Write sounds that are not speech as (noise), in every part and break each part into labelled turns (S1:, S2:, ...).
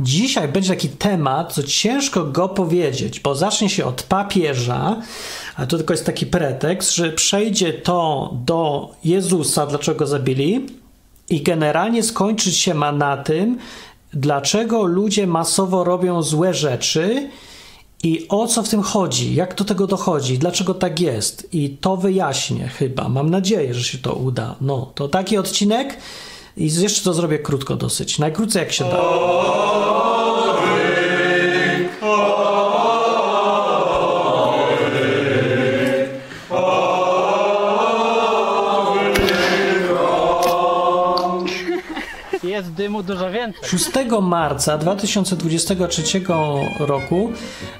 S1: dzisiaj będzie taki temat, co ciężko go powiedzieć, bo zacznie się od papieża, a to tylko jest taki pretekst, że przejdzie to do Jezusa, dlaczego go zabili, i generalnie skończyć się ma na tym, dlaczego ludzie masowo robią złe rzeczy i o co w tym chodzi, jak do tego dochodzi, dlaczego tak jest. I to wyjaśnię chyba. Mam nadzieję, że się to uda. No, to taki odcinek. I jeszcze to zrobię krótko dosyć. Najkrócej jak się da.
S2: Dymu dużo więcej.
S1: 6 marca 2023 roku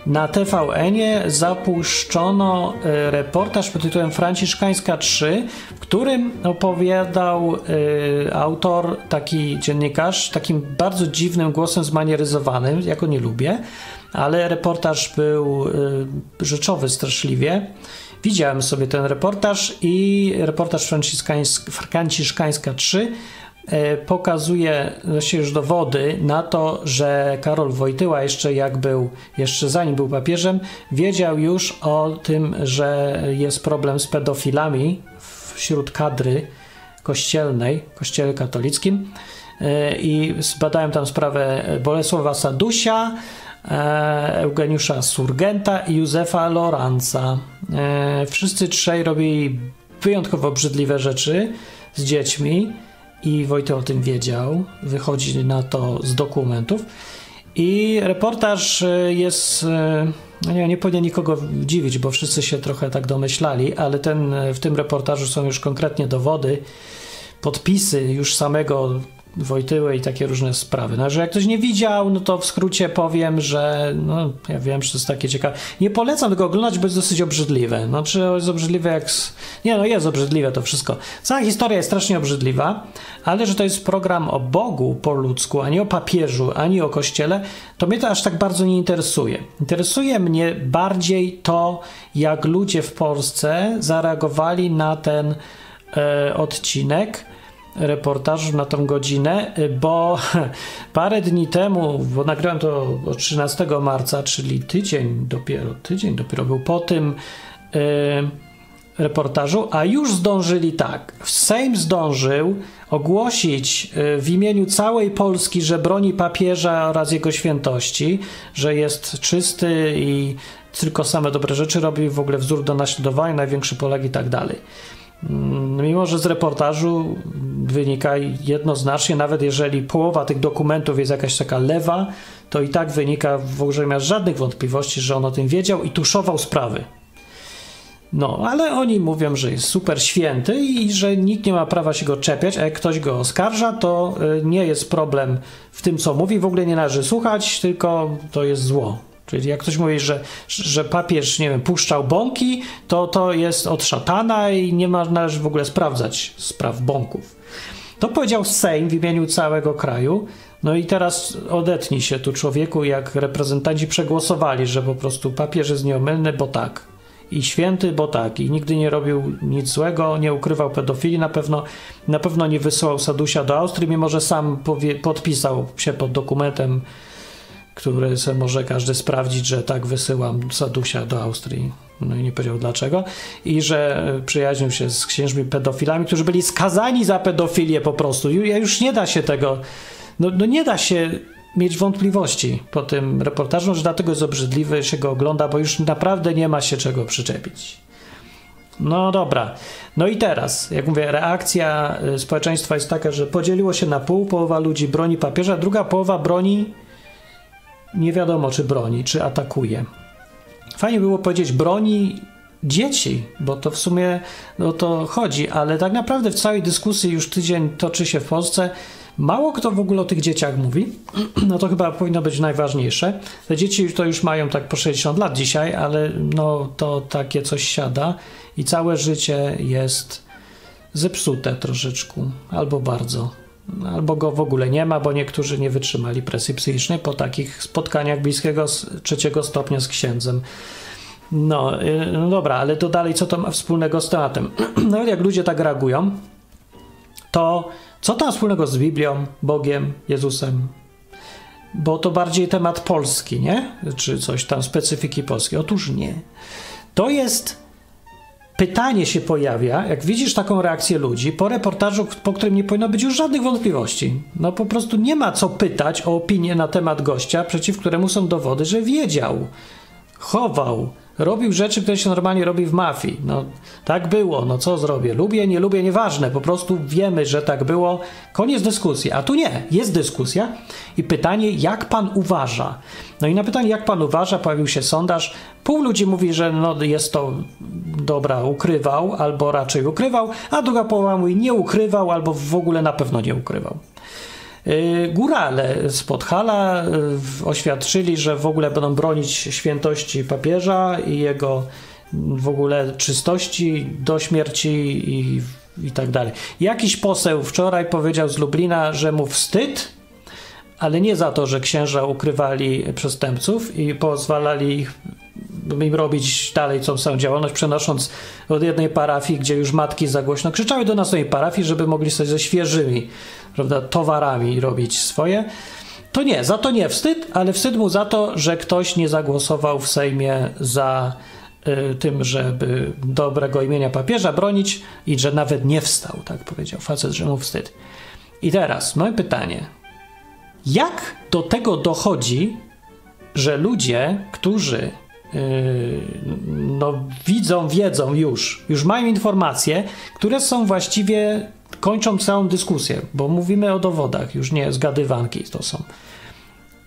S1: na TVN-ie zapuszczono e, reportaż pod tytułem Franciszkańska 3, w którym opowiadał e, autor, taki dziennikarz, takim bardzo dziwnym głosem zmanieryzowanym, ja go nie lubię, ale reportaż był e, rzeczowy straszliwie. Widziałem sobie ten reportaż i reportaż Franciszkańska 3 E, pokazuje się już dowody na to, że Karol Wojtyła jeszcze jak był, jeszcze zanim był papieżem, wiedział już o tym, że jest problem z pedofilami wśród kadry kościelnej, kościele katolickim e, i zbadałem tam sprawę Bolesława Sadusia, e, Eugeniusza Surgenta i Józefa Loranca. Wszyscy trzej robili wyjątkowo obrzydliwe rzeczy z dziećmi i Wojtek o tym wiedział. Wychodzi na to z dokumentów. I reportaż e, jest. E, no nie, nie powinien nikogo dziwić, bo wszyscy się trochę tak domyślali, ale ten, e, w tym reportażu są już konkretnie dowody, podpisy już samego Wojtyły i takie różne sprawy. No, że jak ktoś nie widział, no to w skrócie powiem, że no, ja wiem, że to jest takie ciekawe. Nie polecam tego oglądać, bo jest dosyć obrzydliwe. No, czy jest obrzydliwe jak... Nie, no jest obrzydliwe to wszystko. Cała historia jest strasznie obrzydliwa, ale że to jest program o Bogu po ludzku, a nie o papieżu, ani o Kościele, to mnie to aż tak bardzo nie interesuje. Interesuje mnie bardziej to, jak ludzie w Polsce zareagowali na ten e, odcinek, reportażu na tą godzinę, bo (laughs) parę dni temu, bo nagrałem to 13 marca, czyli tydzień dopiero, tydzień dopiero był po tym yy, reportażu, a już zdążyli tak. Sejm zdążył ogłosić e, w imieniu całej Polski, że broni papieża oraz jego świętości, że jest czysty i tylko same dobre rzeczy robi, w ogóle wzór do naśladowania, największy Polak i tak dalej. Mm, mimo, że z reportażu wynika jednoznacznie, nawet jeżeli połowa tych dokumentów jest jakaś taka lewa, to i tak wynika, w ogóle nie ma żadnych wątpliwości, że on o tym wiedział i tuszował sprawy. No, ale oni mówią, że jest super święty i że nikt nie ma prawa się go czepiać, a jak ktoś go oskarża, to y, nie jest problem w tym, co mówi, w ogóle nie należy słuchać, tylko to jest zło. Czyli jak ktoś mówi, że, że papież, nie wiem, puszczał bąki, to to jest od szatana i nie ma, należy w ogóle sprawdzać spraw bąków. To powiedział Sejm w imieniu całego kraju. No i teraz odetnij się tu człowieku, jak reprezentanci przegłosowali, że po prostu papież jest nieomylny, bo tak. I święty, bo tak. I nigdy nie robił nic złego, nie ukrywał pedofilii, na pewno, na pewno nie wysyłał Sadusia do Austrii, mimo że sam powie, podpisał się pod dokumentem który sobie może każdy sprawdzić, że tak wysyłam Sadusia do Austrii. No i nie powiedział dlaczego. I że przyjaźnił się z księżmi pedofilami, którzy byli skazani za pedofilię po prostu. Ja już nie da się tego, no, no nie da się mieć wątpliwości po tym reportażu, że dlatego jest obrzydliwy, się go ogląda, bo już naprawdę nie ma się czego przyczepić. No dobra. No i teraz, jak mówię, reakcja y, społeczeństwa jest taka, że podzieliło się na pół, połowa ludzi broni papieża, druga połowa broni nie wiadomo, czy broni, czy atakuje. Fajnie było powiedzieć broni dzieci, bo to w sumie o to chodzi, ale tak naprawdę w całej dyskusji już tydzień toczy się w Polsce. Mało kto w ogóle o tych dzieciach mówi. (clears throat) No to chyba powinno być najważniejsze. Te dzieci to już mają tak po 60 lat dzisiaj, ale no to takie coś siada i całe życie jest zepsute troszeczkę albo bardzo albo go w ogóle nie ma, bo niektórzy nie wytrzymali presji psychicznej po takich spotkaniach bliskiego trzeciego stopnia z księdzem. No, y, no dobra, ale to dalej co to ma wspólnego z tematem? Nawet (clears throat) jak ludzie tak reagują, to co to ma wspólnego z Biblią, Bogiem, Jezusem? bo to bardziej temat polski, nie? Czy coś tam specyfiki polskiej. Otóż nie. To jest pytanie się pojawia, jak widzisz taką reakcję ludzi po reportażu, po którym nie powinno być już żadnych wątpliwości. No po prostu nie ma co pytać o opinię na temat gościa, przeciw któremu są dowody, że wiedział, chował, robił rzeczy, które się normalnie robi w mafii. No tak było, no co zrobię? Lubię, nie lubię, nieważne. Po prostu wiemy, że tak było. Koniec dyskusji. A tu nie, jest dyskusja i pytanie, jak pan uważa? No i na pytanie, jak pan uważa, pojawił się sondaż. Pół ludzi mówi, że no jest to dobra, ukrywał, albo raczej ukrywał, a druga połowa mówi, nie ukrywał, albo w ogóle na pewno nie ukrywał. Y, górale z Podhala y, oświadczyli, że w ogóle będą bronić świętości papieża i jego w ogóle czystości do śmierci i, i tak dalej. Jakiś poseł wczoraj powiedział z Lublina, że mu wstyd, ale nie za to, że księża ukrywali przestępców i pozwalali ich im robić dalej tą samą działalność, przenosząc od jednej parafii, gdzie już matki za głośno krzyczały do następnej parafii, żeby mogli sobie ze świeżymi prawda, towarami robić swoje. To nie, za to nie wstyd, ale wstyd mu za to, że ktoś nie zagłosował w Sejmie za y, tym, żeby dobrego imienia papieża bronić i że nawet nie wstał, tak powiedział facet, że mu wstyd. I teraz moje pytanie. Jak do tego dochodzi, że ludzie, którzy no, widzą, wiedzą już, już mają informacje, które są właściwie, kończą całą dyskusję, bo mówimy o dowodach, już nie zgadywanki to są.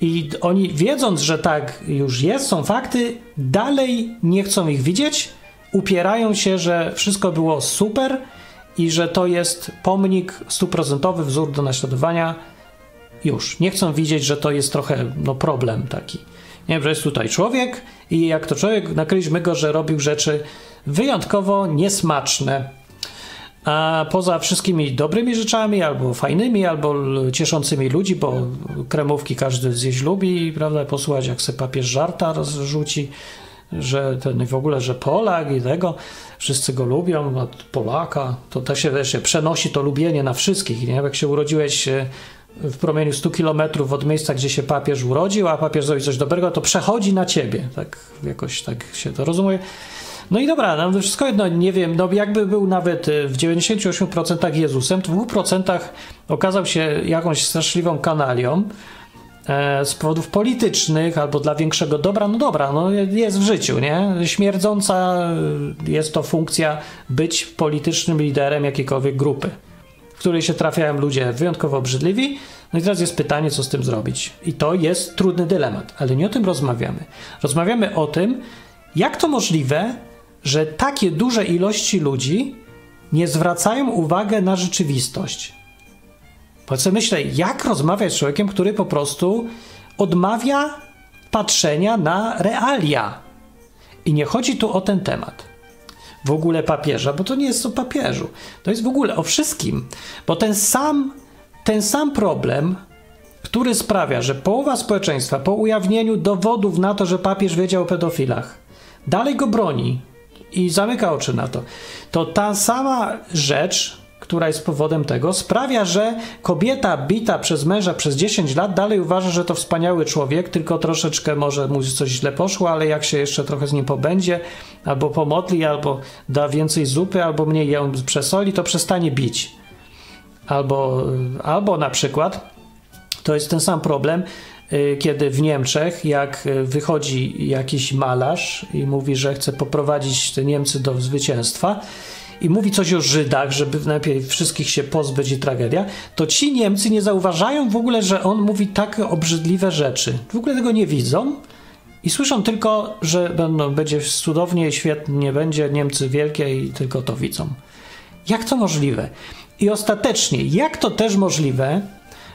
S1: I oni wiedząc, że tak już jest, są fakty, dalej nie chcą ich widzieć, upierają się, że wszystko było super i że to jest pomnik stuprocentowy, wzór do naśladowania. Już. Nie chcą widzieć, że to jest trochę no, problem taki. Nie że jest tutaj człowiek i jak to człowiek, nakryliśmy go, że robił rzeczy wyjątkowo niesmaczne. A poza wszystkimi dobrymi rzeczami, albo fajnymi, albo cieszącymi ludzi, bo kremówki każdy zjeść lubi, prawda, posłuchać jak se papież żarta rozrzuci, że ten w ogóle, że Polak i tego, wszyscy go lubią, Polaka, to też się, się przenosi to lubienie na wszystkich, nie? Jak się urodziłeś e, w promieniu 100 kilometrów od miejsca, gdzie się papież urodził, a papież zrobi coś dobrego, to przechodzi na ciebie. Tak jakoś tak się to rozumie. No i dobra, no wszystko jedno, nie wiem, no jakby był nawet e, w 98% Jezusem, w 2% okazał się jakąś straszliwą kanalią e, z powodów politycznych albo dla większego dobra, no dobra, no jest w życiu, nie? Śmierdząca e, jest to funkcja być politycznym liderem jakiejkolwiek grupy której się trafiają ludzie wyjątkowo obrzydliwi. No i teraz jest pytanie, co z tym zrobić. I to jest trudny dylemat, ale nie o tym rozmawiamy. Rozmawiamy o tym, jak to możliwe, że takie duże ilości ludzi nie zwracają uwagi na rzeczywistość. Bo co myślę, jak rozmawiać z człowiekiem, który po prostu odmawia patrzenia na realia. I nie chodzi tu o ten temat w ogóle papieża, bo to nie jest o papieżu. To jest w ogóle o wszystkim. Bo ten sam, ten sam problem, który sprawia, że połowa społeczeństwa po ujawnieniu dowodów na to, że papież wiedział o pedofilach, dalej go broni i zamyka oczy na to, to ta sama rzecz która jest powodem tego, sprawia, że kobieta bita przez męża przez 10 lat dalej uważa, że to wspaniały człowiek, tylko troszeczkę może mu coś źle poszło, ale jak się jeszcze trochę z nim pobędzie, albo pomodli, albo da więcej zupy, albo mniej ją przesoli, to przestanie bić. Albo, albo na przykład, to jest ten sam problem, y, kiedy w Niemczech, jak wychodzi jakiś malarz i mówi, że chce poprowadzić te Niemcy do zwycięstwa, i mówi coś o Żydach, żeby najpierw wszystkich się pozbyć i tragedia, to ci Niemcy nie zauważają w ogóle, że on mówi takie obrzydliwe rzeczy. W ogóle tego nie widzą i słyszą tylko, że będą, będzie cudownie świetnie będzie, Niemcy wielkie i tylko to widzą. Jak to możliwe? I ostatecznie, jak to też możliwe,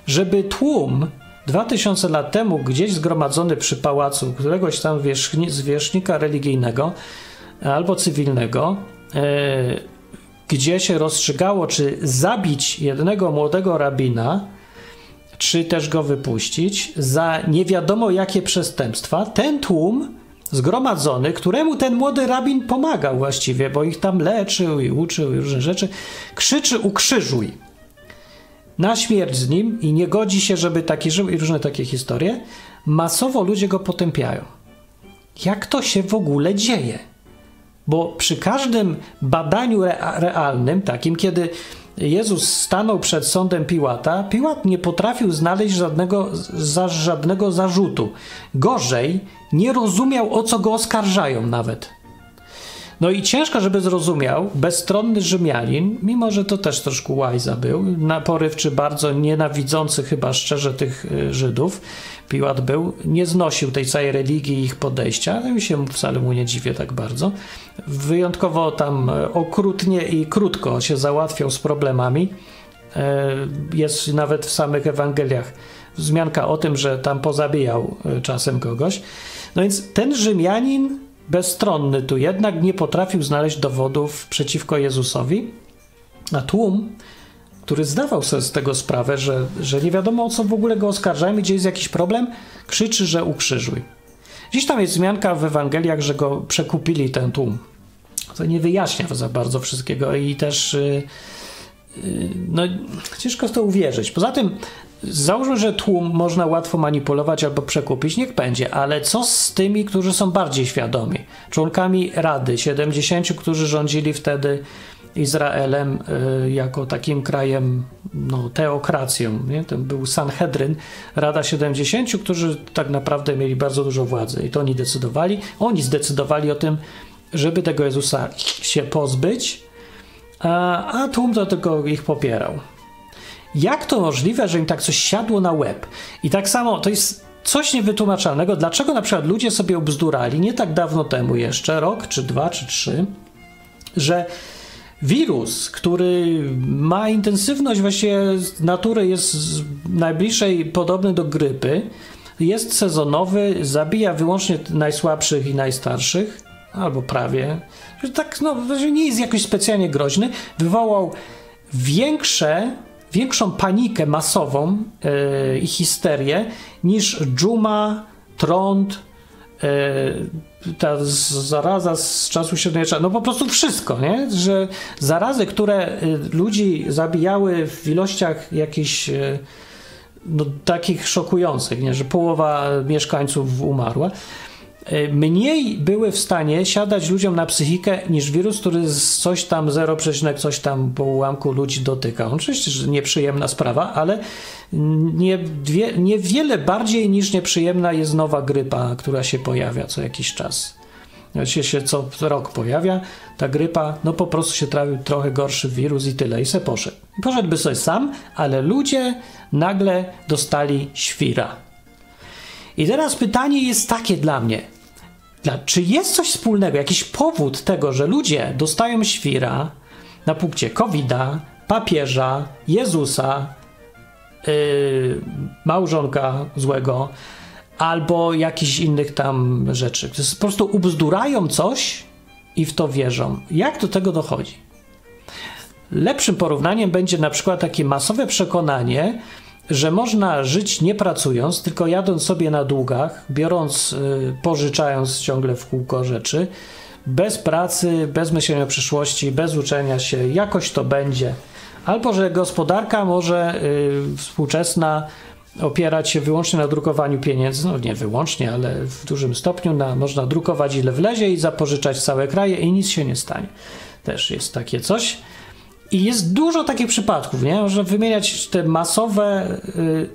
S1: żeby tłum 2000 lat temu gdzieś zgromadzony przy pałacu któregoś tam zwierzchnika religijnego albo cywilnego, e, gdzie się rozstrzygało, czy zabić jednego młodego rabina, czy też go wypuścić za nie wiadomo jakie przestępstwa, ten tłum zgromadzony, któremu ten młody rabin pomagał właściwie, bo ich tam leczył i uczył i różne rzeczy, krzyczy ukrzyżuj. na śmierć z nim i nie godzi się, żeby taki żył i różne takie historie, masowo ludzie go potępiają. Jak to się w ogóle dzieje? Bo przy każdym badaniu realnym, takim, kiedy Jezus stanął przed sądem Piłata, Piłat nie potrafił znaleźć żadnego, za, żadnego zarzutu. Gorzej, nie rozumiał, o co go oskarżają nawet. No i ciężko, żeby zrozumiał bezstronny Rzymianin, mimo że to też troszkę łajza był, na porywczy, bardzo nienawidzący chyba szczerze tych y, Żydów, Piłat był, nie znosił tej całej religii i ich podejścia, ale mi się wcale mu nie dziwię tak bardzo. Wyjątkowo tam e, okrutnie i krótko się załatwiał z problemami. E, jest nawet w samych Ewangeliach wzmianka o tym, że tam pozabijał e, czasem kogoś. No więc ten Rzymianin bezstronny tu jednak nie potrafił znaleźć dowodów przeciwko Jezusowi, a tłum, który zdawał sobie z tego sprawę, że, że nie wiadomo o co w ogóle go oskarżają, gdzie jest jakiś problem, krzyczy, że ukrzyżuj. Dziś tam jest zmianka w Ewangeliach, że go przekupili ten tłum. To nie wyjaśnia za bardzo wszystkiego i też yy, no, ciężko w to uwierzyć. Poza tym Załóżmy, że tłum można łatwo manipulować albo przekupić, niech będzie, ale co z tymi, którzy są bardziej świadomi? Członkami Rady, 70, którzy rządzili wtedy Izraelem y, jako takim krajem, no, teokracją. Nie? To był Sanhedryn, Rada 70, którzy tak naprawdę mieli bardzo dużo władzy i to oni decydowali. Oni zdecydowali o tym, żeby tego Jezusa się pozbyć, a, a tłum to tylko ich popierał. Jak to możliwe, że im tak coś siadło na łeb? I tak samo to jest coś niewytłumaczalnego. Dlaczego na przykład ludzie sobie obzdurali nie tak dawno temu jeszcze, rok czy dwa czy trzy, że wirus, który ma intensywność właściwie natury jest najbliższej podobny do grypy, jest sezonowy, zabija wyłącznie najsłabszych i najstarszych, albo prawie. Tak, no, nie jest jakoś specjalnie groźny. Wywołał większe większą panikę masową yy, i histerię niż dżuma, trąd, yy, ta zaraza z czasu średniowiecza, no po prostu wszystko, nie? że zarazy, które ludzi zabijały w ilościach jakichś no, takich szokujących, nie? że połowa mieszkańców umarła, E, mniej były w stanie siadać ludziom na psychikę niż wirus, który coś tam 0, coś tam po ułamku ludzi dotyka. Oczywiście, że nieprzyjemna sprawa, ale niewiele bardziej niż nieprzyjemna jest nowa grypa, która się pojawia co jakiś czas. Się, się co rok pojawia, ta grypa, no po prostu się trafił trochę gorszy wirus i tyle, i se poszedł. Poszedłby sobie sam, ale ludzie nagle dostali świra. I teraz pytanie jest takie dla mnie. Czy jest coś wspólnego, jakiś powód tego, że ludzie dostają świra na punkcie COVID-a, papieża, Jezusa, yy, małżonka złego, albo jakichś innych tam rzeczy. Po prostu ubzdurają coś i w to wierzą. Jak do tego dochodzi? Lepszym porównaniem będzie na przykład takie masowe przekonanie, że można żyć nie pracując, tylko jadąc sobie na długach, biorąc, y, pożyczając ciągle w kółko rzeczy, bez pracy, bez myślenia o przyszłości, bez uczenia się, jakoś to będzie. Albo że gospodarka może y, współczesna opierać się wyłącznie na drukowaniu pieniędzy, no nie wyłącznie, ale w dużym stopniu na, można drukować ile wlezie i zapożyczać całe kraje i nic się nie stanie. Też jest takie coś. I jest dużo takich przypadków, nie? Można wymieniać te masowe y,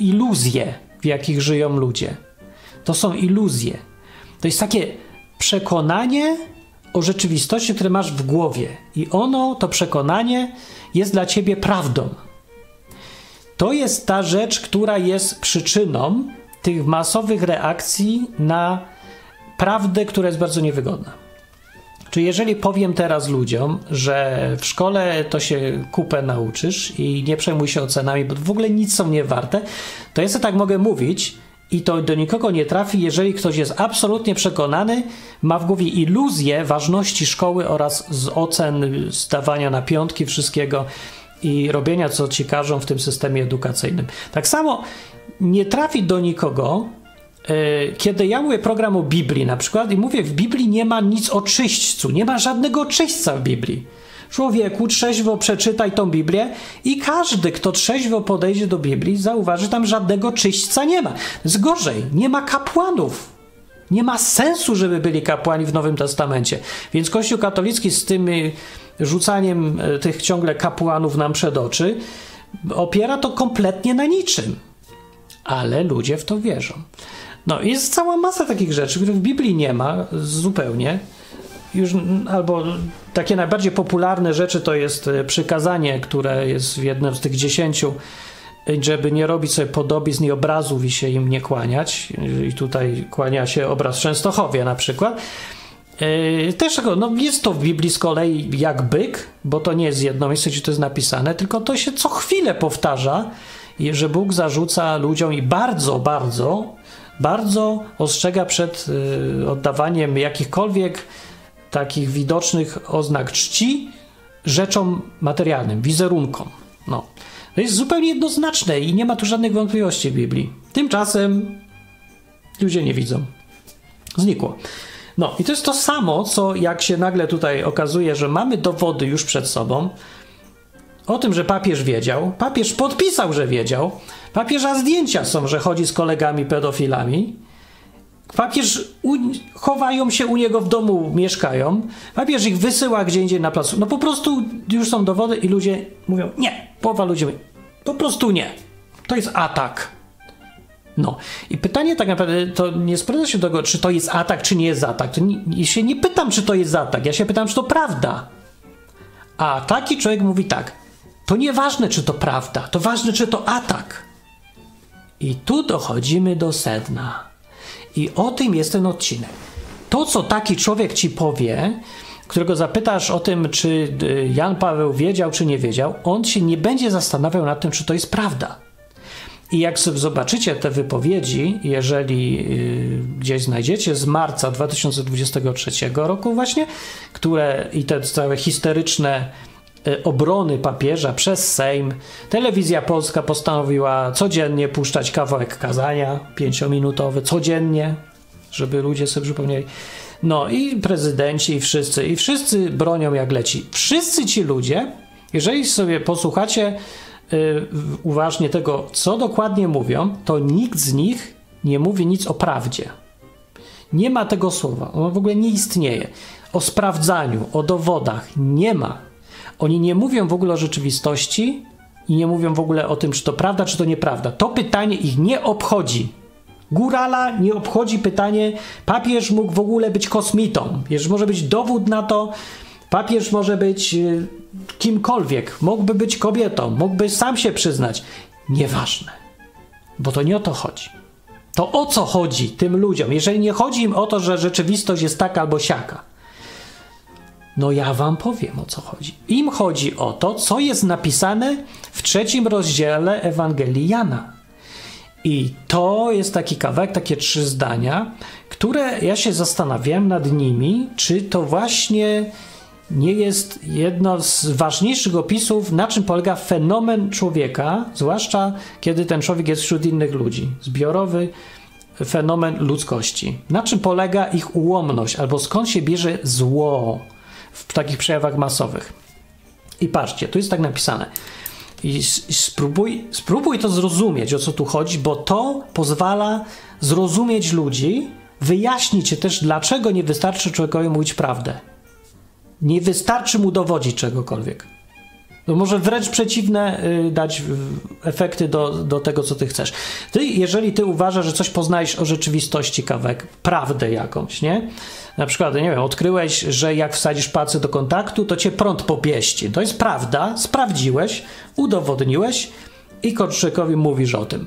S1: iluzje, w jakich żyją ludzie. To są iluzje. To jest takie przekonanie o rzeczywistości, które masz w głowie. I ono, to przekonanie, jest dla ciebie prawdą. To jest ta rzecz, która jest przyczyną tych masowych reakcji na prawdę, która jest bardzo niewygodna. Czy jeżeli powiem teraz ludziom, że w szkole to się kupę nauczysz i nie przejmuj się ocenami, bo w ogóle nic są nie warte, to ja sobie tak mogę mówić i to do nikogo nie trafi, jeżeli ktoś jest absolutnie przekonany, ma w głowie iluzję ważności szkoły oraz z ocen, zdawania na piątki wszystkiego i robienia, co ci każą w tym systemie edukacyjnym. Tak samo nie trafi do nikogo, kiedy ja mówię program o Biblii na przykład i mówię, w Biblii nie ma nic o czyśćcu, nie ma żadnego czyśćca w Biblii. Człowieku, trzeźwo przeczytaj tą Biblię i każdy, kto trzeźwo podejdzie do Biblii, zauważy, że tam żadnego czyśćca nie ma. Z gorzej, nie ma kapłanów. Nie ma sensu, żeby byli kapłani w Nowym Testamencie. Więc Kościół katolicki z tym rzucaniem e, tych ciągle kapłanów nam przed oczy opiera to kompletnie na niczym. Ale ludzie w to wierzą. No, jest cała masa takich rzeczy, których w Biblii nie ma zupełnie. Już, albo takie najbardziej popularne rzeczy to jest e, przykazanie, które jest w jednym z tych dziesięciu, żeby nie robić sobie podobizn i obrazów i się im nie kłaniać. I tutaj kłania się obraz Częstochowie na przykład. Yy, też no jest to w Biblii z kolei jak byk, bo to nie jest jedno miejsce, gdzie to jest napisane, tylko to się co chwilę powtarza, że Bóg zarzuca ludziom i bardzo, bardzo, bardzo ostrzega przed yy, oddawaniem jakichkolwiek takich widocznych oznak czci rzeczom materialnym, wizerunkom. No. To jest zupełnie jednoznaczne i nie ma tu żadnych wątpliwości w Biblii. Tymczasem ludzie nie widzą. Znikło. No i to jest to samo, co jak się nagle tutaj okazuje, że mamy dowody już przed sobą o tym, że papież wiedział. Papież podpisał, że wiedział. Papieża zdjęcia są, że chodzi z kolegami pedofilami. Papież u, chowają się u niego w domu, mieszkają. Papież ich wysyła gdzie indziej na placu. No po prostu już są dowody i ludzie mówią nie. Połowa ludzi mówi po prostu nie. To jest atak. No i pytanie tak naprawdę to nie sprowadza się do tego, czy to jest atak, czy nie jest atak. To nie, się nie pytam, czy to jest atak, ja się pytam, czy to prawda. A taki człowiek mówi tak, to nieważne, czy to prawda, to ważne, czy to atak. I tu dochodzimy do sedna. I o tym jest ten odcinek. To, co taki człowiek ci powie, którego zapytasz o tym, czy y, Jan Paweł wiedział, czy nie wiedział, on się nie będzie zastanawiał nad tym, czy to jest prawda. I jak sobie zobaczycie te wypowiedzi, jeżeli y, gdzieś znajdziecie z marca 2023 roku właśnie, które i te całe histeryczne obrony papieża przez Sejm, telewizja polska postanowiła codziennie puszczać kawałek kazania pięciominutowy, codziennie, żeby ludzie sobie przypomnieli. No i prezydenci, i wszyscy, i wszyscy bronią jak leci. Wszyscy ci ludzie, jeżeli sobie posłuchacie Y, uważnie tego, co dokładnie mówią, to nikt z nich nie mówi nic o prawdzie. Nie ma tego słowa, ono w ogóle nie istnieje. O sprawdzaniu, o dowodach nie ma. Oni nie mówią w ogóle o rzeczywistości i nie mówią w ogóle o tym, czy to prawda, czy to nieprawda. To pytanie ich nie obchodzi. Górala nie obchodzi pytanie, papież mógł w ogóle być kosmitą. Jeżeli może być dowód na to, papież może być y, kimkolwiek, mógłby być kobietą, mógłby sam się przyznać. Nieważne, bo to nie o to chodzi. To o co chodzi tym ludziom, jeżeli nie chodzi im o to, że rzeczywistość jest taka albo siaka? No ja wam powiem o co chodzi. Im chodzi o to, co jest napisane w trzecim rozdziale Ewangelii Jana. I to jest taki kawałek, takie trzy zdania, które ja się zastanawiałem nad nimi, czy to właśnie nie jest jedno z ważniejszych opisów, na czym polega fenomen człowieka, zwłaszcza kiedy ten człowiek jest wśród innych ludzi. Zbiorowy fenomen ludzkości. Na czym polega ich ułomność, albo skąd się bierze zło w takich przejawach masowych. I patrzcie, tu jest tak napisane. I spróbuj, spróbuj to zrozumieć, o co tu chodzi, bo to pozwala zrozumieć ludzi, wyjaśnić też, dlaczego nie wystarczy człowiekowi mówić prawdę. Nie wystarczy mu dowodzić czegokolwiek. No może wręcz przeciwne y, dać efekty do, do tego, co ty chcesz. Ty, jeżeli ty uważasz, że coś poznajesz o rzeczywistości kawek, prawdę jakąś, nie? Na przykład, nie wiem, odkryłeś, że jak wsadzisz palce do kontaktu, to cię prąd popieści. To jest prawda, sprawdziłeś, udowodniłeś i Korczykowi mówisz o tym.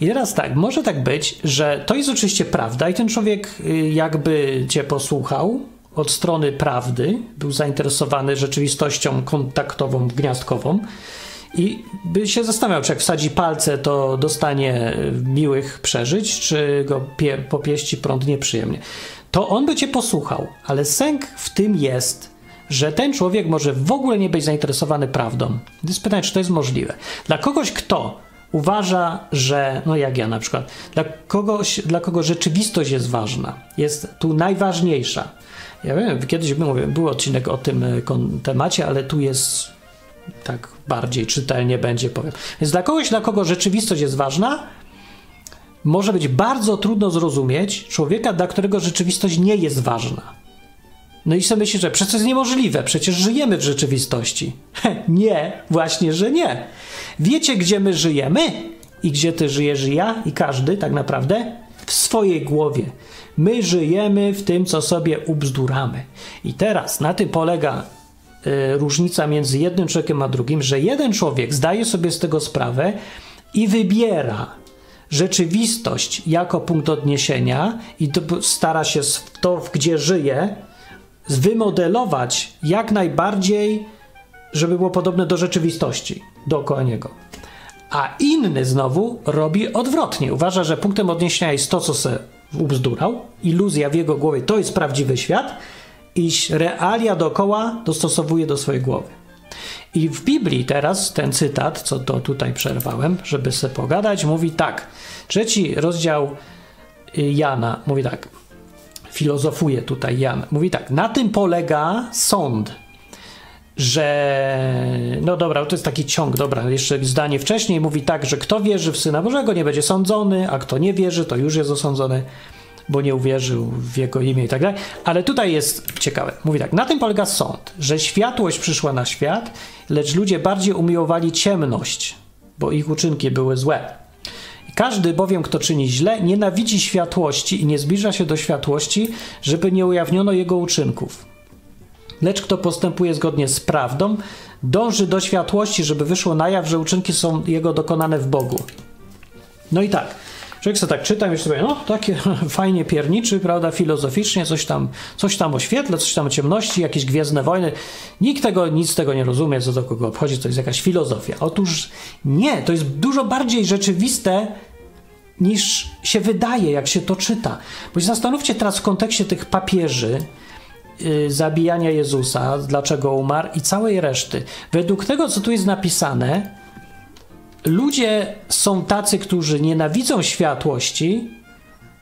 S1: I teraz tak, może tak być, że to jest oczywiście prawda i ten człowiek y, jakby cię posłuchał, od strony prawdy, był zainteresowany rzeczywistością kontaktową, gniazdkową i by się zastanawiał, czy jak wsadzi palce, to dostanie miłych przeżyć, czy go pie, popieści prąd nieprzyjemnie. To on by cię posłuchał, ale sęk w tym jest, że ten człowiek może w ogóle nie być zainteresowany prawdą. To pytanie, czy to jest możliwe. Dla kogoś, kto uważa, że, no jak ja na przykład, dla kogoś, dla kogo rzeczywistość jest ważna, jest tu najważniejsza. Ja wiem, kiedyś mówię, był odcinek o tym e, temacie, ale tu jest tak bardziej czytelnie będzie powiem. Więc dla kogoś, dla kogo rzeczywistość jest ważna, może być bardzo trudno zrozumieć człowieka, dla którego rzeczywistość nie jest ważna. No i sobie myślisz, że przecież jest niemożliwe, przecież żyjemy w rzeczywistości. nie, właśnie, że nie. Wiecie, gdzie my żyjemy i gdzie ty żyjesz i ja i każdy tak naprawdę? W swojej głowie. My żyjemy w tym, co sobie ubzduramy. I teraz na tym polega y, różnica między jednym człowiekiem a drugim, że jeden człowiek zdaje sobie z tego sprawę i wybiera rzeczywistość jako punkt odniesienia i stara się to, gdzie żyje, wymodelować jak najbardziej, żeby było podobne do rzeczywistości dookoła niego. A inny znowu robi odwrotnie. Uważa, że punktem odniesienia jest to, co se ubzdurał, iluzja w jego głowie to jest prawdziwy świat, i realia dookoła dostosowuje do swojej głowy. I w Biblii teraz ten cytat, co to tutaj przerwałem, żeby sobie pogadać, mówi tak. Trzeci rozdział y, Jana mówi tak. Filozofuje tutaj Jan. Mówi tak. Na tym polega sąd że no dobra, to jest taki ciąg, dobra, jeszcze zdanie wcześniej mówi tak, że kto wierzy w Syna Bożego nie będzie sądzony, a kto nie wierzy, to już jest osądzony, bo nie uwierzył w Jego imię i tak dalej. Ale tutaj jest ciekawe, mówi tak, na tym polega sąd, że światłość przyszła na świat, lecz ludzie bardziej umiłowali ciemność, bo ich uczynki były złe. Każdy bowiem, kto czyni źle, nienawidzi światłości i nie zbliża się do światłości, żeby nie ujawniono jego uczynków. Lecz kto postępuje zgodnie z prawdą, dąży do światłości, żeby wyszło na jaw, że uczynki są jego dokonane w Bogu. No i tak. Człowiek sobie tak czyta i sobie, no takie (laughs) fajnie pierniczy, prawda, filozoficznie, coś tam, coś tam o świetle, coś tam o ciemności, jakieś gwiezdne wojny. Nikt tego, nic tego nie rozumie, co do kogo obchodzi, to jest jakaś filozofia. Otóż nie, to jest dużo bardziej rzeczywiste niż się wydaje, jak się to czyta. Bo się zastanówcie teraz w kontekście tych papieży, zabijania Jezusa, dlaczego umarł i całej reszty. Według tego, co tu jest napisane, ludzie są tacy, którzy nienawidzą światłości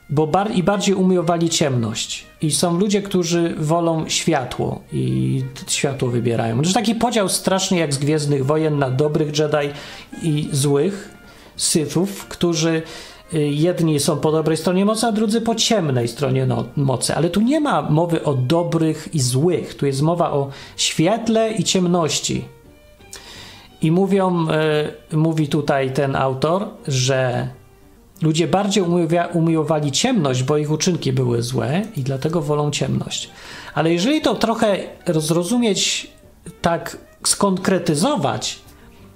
S1: bo bar i bardziej umiłowali ciemność. I są ludzie, którzy wolą światło i światło wybierają. To jest taki podział straszny jak z Gwiezdnych Wojen na dobrych Jedi i złych Sithów, którzy Y, jedni są po dobrej stronie mocy, a drudzy po ciemnej stronie no, mocy. Ale tu nie ma mowy o dobrych i złych. Tu jest mowa o świetle i ciemności. I mówią, y, mówi tutaj ten autor, że ludzie bardziej umiłowali ciemność, bo ich uczynki były złe i dlatego wolą ciemność. Ale jeżeli to trochę zrozumieć, tak skonkretyzować,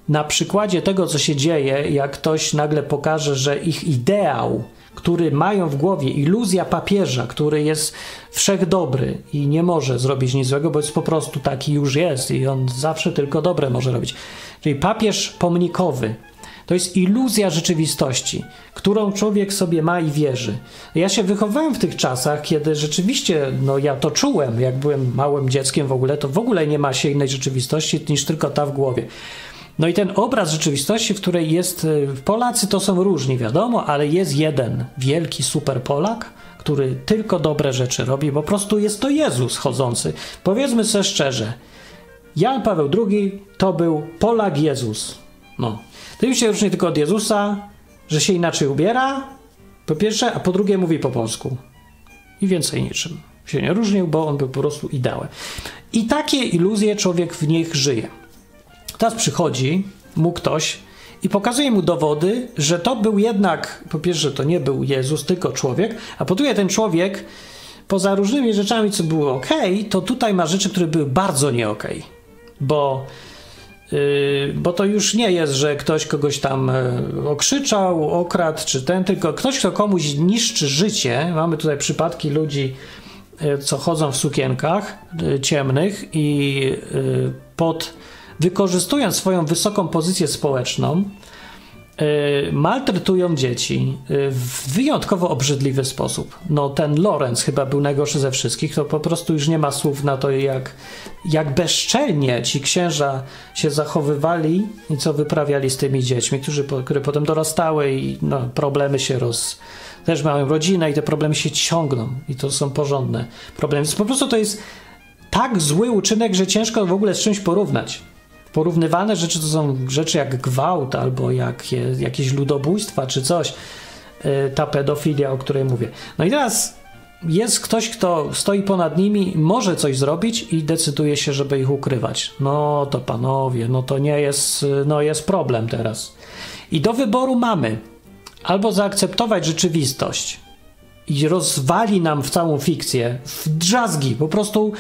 S1: na przykładzie tego, co się dzieje, jak ktoś nagle pokaże, że ich ideał, który mają w głowie, iluzja papieża, który jest wszechdobry i nie może zrobić nic złego, bo jest po prostu taki już jest i on zawsze tylko dobre może robić. Czyli papież pomnikowy, to jest iluzja rzeczywistości, którą człowiek sobie ma i wierzy. Ja się wychowałem w tych czasach, kiedy rzeczywiście, no ja to czułem, jak byłem małym dzieckiem w ogóle, to w ogóle nie ma się innej rzeczywistości niż tylko ta w głowie. No i ten obraz rzeczywistości, w której jest y, Polacy, to są różni, wiadomo, ale jest jeden wielki super Polak, który tylko dobre rzeczy robi, po prostu jest to Jezus chodzący. Powiedzmy sobie szczerze, Jan Paweł II to był Polak Jezus. No. Tym się różni tylko od Jezusa, że się inaczej ubiera, po pierwsze, a po drugie mówi po polsku. I więcej niczym się nie różnił, bo on był po prostu ideałem. I takie iluzje człowiek w nich żyje. Teraz przychodzi mu ktoś i pokazuje mu dowody, że to był jednak, po pierwsze, to nie był Jezus, tylko człowiek, a po drugie, ten człowiek, poza różnymi rzeczami, co były ok, to tutaj ma rzeczy, które były bardzo nie ok, bo. Yy, bo to już nie jest, że ktoś kogoś tam yy, okrzyczał, okradł, czy ten, tylko ktoś, kto komuś niszczy życie. Mamy tutaj przypadki ludzi, yy, co chodzą w sukienkach y, ciemnych i pod wykorzystując swoją wysoką pozycję społeczną, y, maltretują dzieci y, w wyjątkowo obrzydliwy sposób. No ten Lorenz chyba był najgorszy ze wszystkich, to po prostu już nie ma słów na to, jak, jak bezczelnie ci księża się zachowywali i co wyprawiali z tymi dziećmi, którzy, które potem dorastały i no, problemy się roz... też mają rodzinę i te problemy się ciągną i to są porządne problemy. Więc po prostu to jest tak zły uczynek, że ciężko w ogóle z czymś porównać. Porównywane rzeczy to są rzeczy jak gwałt albo jak, jakieś ludobójstwa czy coś. Y, ta pedofilia, o której mówię. No i teraz jest ktoś, kto stoi ponad nimi, może coś zrobić i decyduje się, żeby ich ukrywać. No to panowie, no to nie jest, no jest problem teraz. I do wyboru mamy albo zaakceptować rzeczywistość i rozwali nam w całą fikcję, w drzazgi, po prostu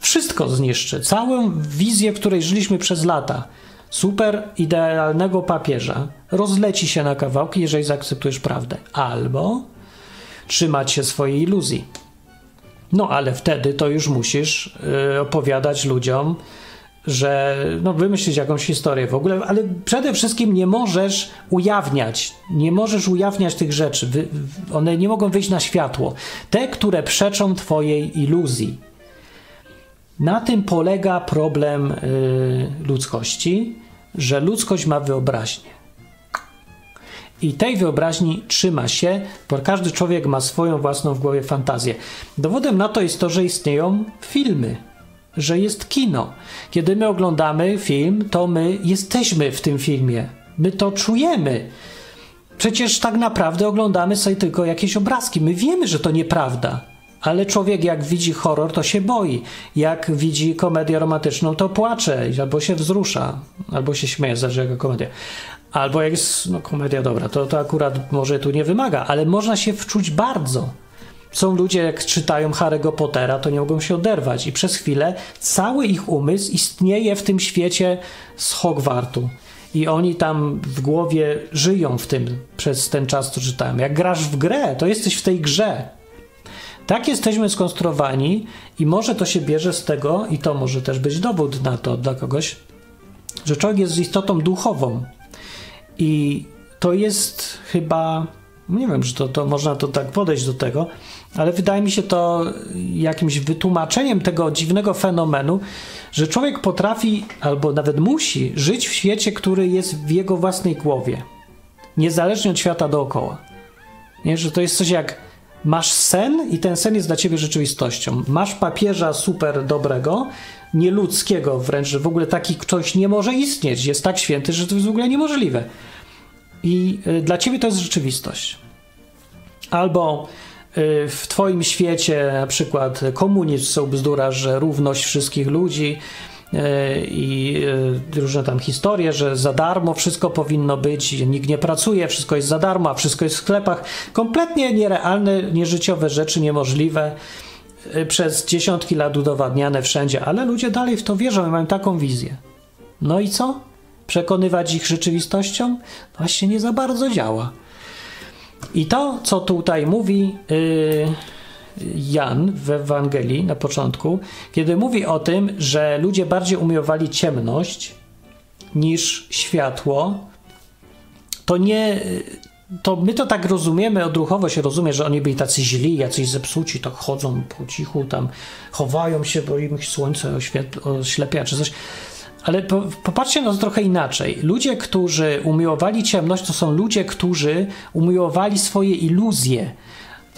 S1: wszystko zniszczy. Całą wizję, w której żyliśmy przez lata. Super idealnego papieża rozleci się na kawałki, jeżeli zaakceptujesz prawdę. Albo trzymać się swojej iluzji. No ale wtedy to już musisz yy, opowiadać ludziom, że no, wymyślić jakąś historię w ogóle, ale przede wszystkim nie możesz ujawniać, nie możesz ujawniać tych rzeczy. Wy, one nie mogą wyjść na światło. Te, które przeczą twojej iluzji. Na tym polega problem y, ludzkości, że ludzkość ma wyobraźnię. I tej wyobraźni trzyma się, bo każdy człowiek ma swoją własną w głowie fantazję. Dowodem na to jest to, że istnieją filmy, że jest kino. Kiedy my oglądamy film, to my jesteśmy w tym filmie. My to czujemy. Przecież tak naprawdę oglądamy sobie tylko jakieś obrazki. My wiemy, że to nieprawda. Ale człowiek jak widzi horror, to się boi. Jak widzi komedię romantyczną, to płacze, albo się wzrusza, albo się śmieje, zależy jaka komedia. Albo jak jest no, komedia dobra, to, to akurat może tu nie wymaga, ale można się wczuć bardzo. Są ludzie, jak czytają Harry'ego Pottera, to nie mogą się oderwać i przez chwilę cały ich umysł istnieje w tym świecie z Hogwartu. I oni tam w głowie żyją w tym przez ten czas, co czytają. Jak grasz w grę, to jesteś w tej grze. Tak jesteśmy skonstruowani i może to się bierze z tego, i to może też być dowód na to dla kogoś, że człowiek jest istotą duchową. I to jest chyba, nie wiem, że to, to można to tak podejść do tego, ale wydaje mi się to jakimś wytłumaczeniem tego dziwnego fenomenu, że człowiek potrafi albo nawet musi żyć w świecie, który jest w jego własnej głowie, niezależnie od świata dookoła. Nie, że to jest coś jak masz sen i ten sen jest dla ciebie rzeczywistością. Masz papieża super dobrego, nieludzkiego wręcz, że w ogóle taki ktoś nie może istnieć, jest tak święty, że to jest w ogóle niemożliwe. I y, dla ciebie to jest rzeczywistość. Albo y, w twoim świecie na przykład komunizm są bzdura, że równość wszystkich ludzi, i e, różne tam historie, że za darmo wszystko powinno być, nikt nie pracuje, wszystko jest za darmo, a wszystko jest w sklepach. Kompletnie nierealne, nieżyciowe rzeczy, niemożliwe e, przez dziesiątki lat udowadniane wszędzie, ale ludzie dalej w to wierzą i mają taką wizję. No i co? Przekonywać ich rzeczywistością? Właśnie nie za bardzo działa. I to, co tutaj mówi. Yy, Jan w Ewangelii na początku, kiedy mówi o tym, że ludzie bardziej umiłowali ciemność niż światło, to nie. To my to tak rozumiemy, odruchowo się rozumie, że oni byli tacy źli, jacyś zepsuci, tak chodzą po cichu, tam chowają się, bo im słońce oślepia czy coś. Ale po, popatrzcie na to trochę inaczej. Ludzie, którzy umiłowali ciemność, to są ludzie, którzy umiłowali swoje iluzje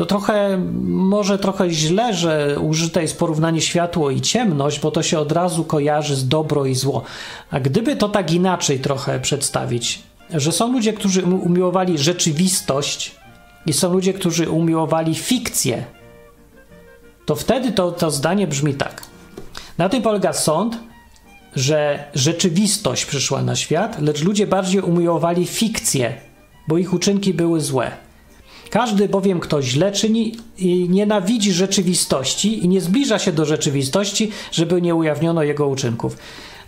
S1: to trochę, może trochę źle, że użyte jest porównanie światło i ciemność, bo to się od razu kojarzy z dobro i zło. A gdyby to tak inaczej trochę przedstawić, że są ludzie, którzy umiłowali rzeczywistość i są ludzie, którzy umiłowali fikcję, to wtedy to, to zdanie brzmi tak. Na tym polega sąd, że rzeczywistość przyszła na świat, lecz ludzie bardziej umiłowali fikcję, bo ich uczynki były złe. Każdy bowiem, kto źle czyni nienawidzi rzeczywistości i nie zbliża się do rzeczywistości, żeby nie ujawniono jego uczynków.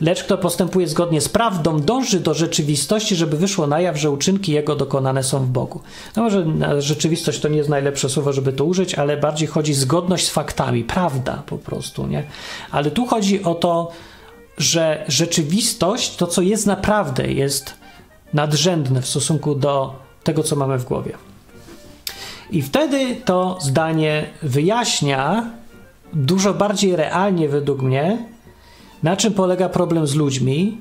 S1: Lecz kto postępuje zgodnie z prawdą, dąży do rzeczywistości, żeby wyszło na jaw, że uczynki jego dokonane są w Bogu. No może rzeczywistość to nie jest najlepsze słowo, żeby to użyć, ale bardziej chodzi zgodność z faktami, prawda po prostu, nie? Ale tu chodzi o to, że rzeczywistość, to co jest naprawdę, jest nadrzędne w stosunku do tego, co mamy w głowie. I wtedy to zdanie wyjaśnia dużo bardziej realnie, według mnie, na czym polega problem z ludźmi,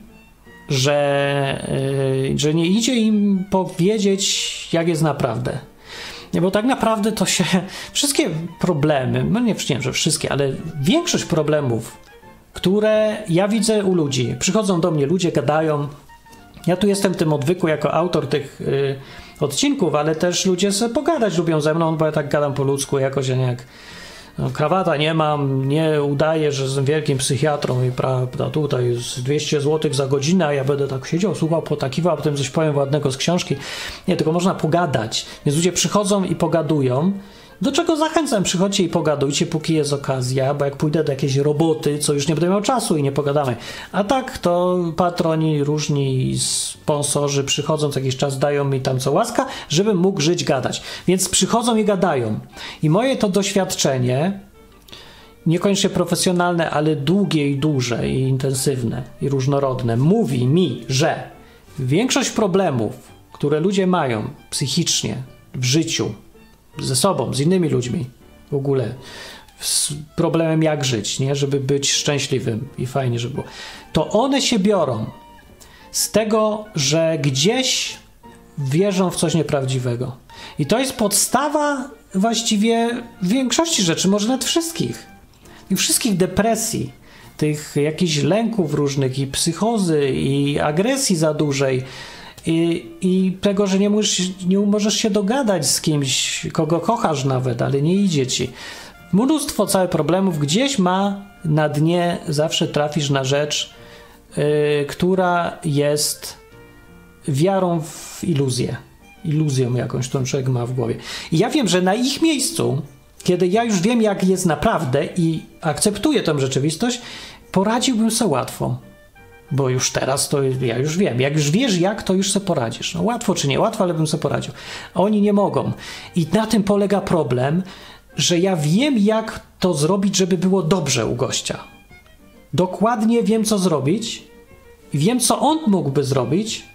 S1: że, yy, że nie idzie im powiedzieć, jak jest naprawdę. Bo tak naprawdę to się (laughs) wszystkie problemy, no nie wiem, że wszystkie, ale większość problemów, które ja widzę u ludzi, przychodzą do mnie ludzie, gadają. Ja tu jestem tym odwyku jako autor tych yy, odcinków, ale też ludzie sobie pogadać lubią ze mną, bo ja tak gadam po ludzku, jakoś nie jak no, krawata nie mam, nie udaję, że jestem wielkim psychiatrą i prawda, tutaj jest 200 zł za godzinę, a ja będę tak siedział, słuchał, potakiwał, a potem coś powiem ładnego z książki. Nie, tylko można pogadać. Więc ludzie przychodzą i pogadują do czego zachęcam, przychodźcie i pogadujcie, póki jest okazja, bo jak pójdę do jakiejś roboty, co już nie będę miał czasu i nie pogadamy. A tak, to patroni, różni sponsorzy przychodzą co jakiś czas, dają mi tam co łaska, żebym mógł żyć, gadać. Więc przychodzą i gadają. I moje to doświadczenie, niekoniecznie profesjonalne, ale długie i duże i intensywne i różnorodne, mówi mi, że większość problemów, które ludzie mają psychicznie w życiu, ze sobą, z innymi ludźmi w ogóle, z problemem jak żyć, nie? żeby być szczęśliwym i fajnie, żeby było, to one się biorą z tego, że gdzieś wierzą w coś nieprawdziwego. I to jest podstawa właściwie większości rzeczy, może nawet wszystkich. I wszystkich depresji, tych jakichś lęków różnych i psychozy i agresji za dużej, i, I, tego, że nie możesz, nie możesz się dogadać z kimś, kogo kochasz nawet, ale nie idzie ci. Mnóstwo całych problemów gdzieś ma na dnie, zawsze trafisz na rzecz, yy, która jest wiarą w iluzję. Iluzją jakąś, którą człowiek ma w głowie. I ja wiem, że na ich miejscu, kiedy ja już wiem, jak jest naprawdę i akceptuję tę rzeczywistość, poradziłbym sobie łatwo bo już teraz to ja już wiem. Jak już wiesz jak, to już sobie poradzisz. No łatwo czy nie łatwo, ale bym sobie poradził. Oni nie mogą. I na tym polega problem, że ja wiem jak to zrobić, żeby było dobrze u gościa. Dokładnie wiem co zrobić i wiem co on mógłby zrobić,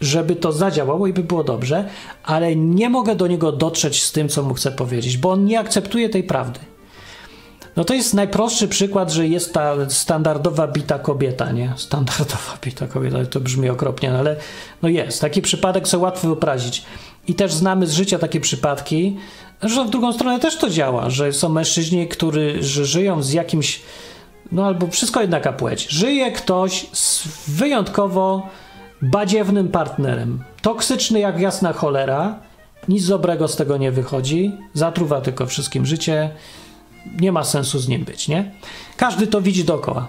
S1: żeby to zadziałało i by było dobrze, ale nie mogę do niego dotrzeć z tym, co mu chcę powiedzieć, bo on nie akceptuje tej prawdy. No to jest najprostszy przykład, że jest ta standardowa bita kobieta, nie? Standardowa bita kobieta, to brzmi okropnie, no ale no jest. Taki przypadek sobie łatwo wyobrazić. I też znamy z życia takie przypadki, że w drugą stronę też to działa, że są mężczyźni, którzy żyją z jakimś, no albo wszystko jednaka płeć. Żyje ktoś z wyjątkowo badziewnym partnerem. Toksyczny jak jasna cholera, nic dobrego z tego nie wychodzi, zatruwa tylko wszystkim życie, nie ma sensu z nim być, nie? Każdy to widzi dookoła.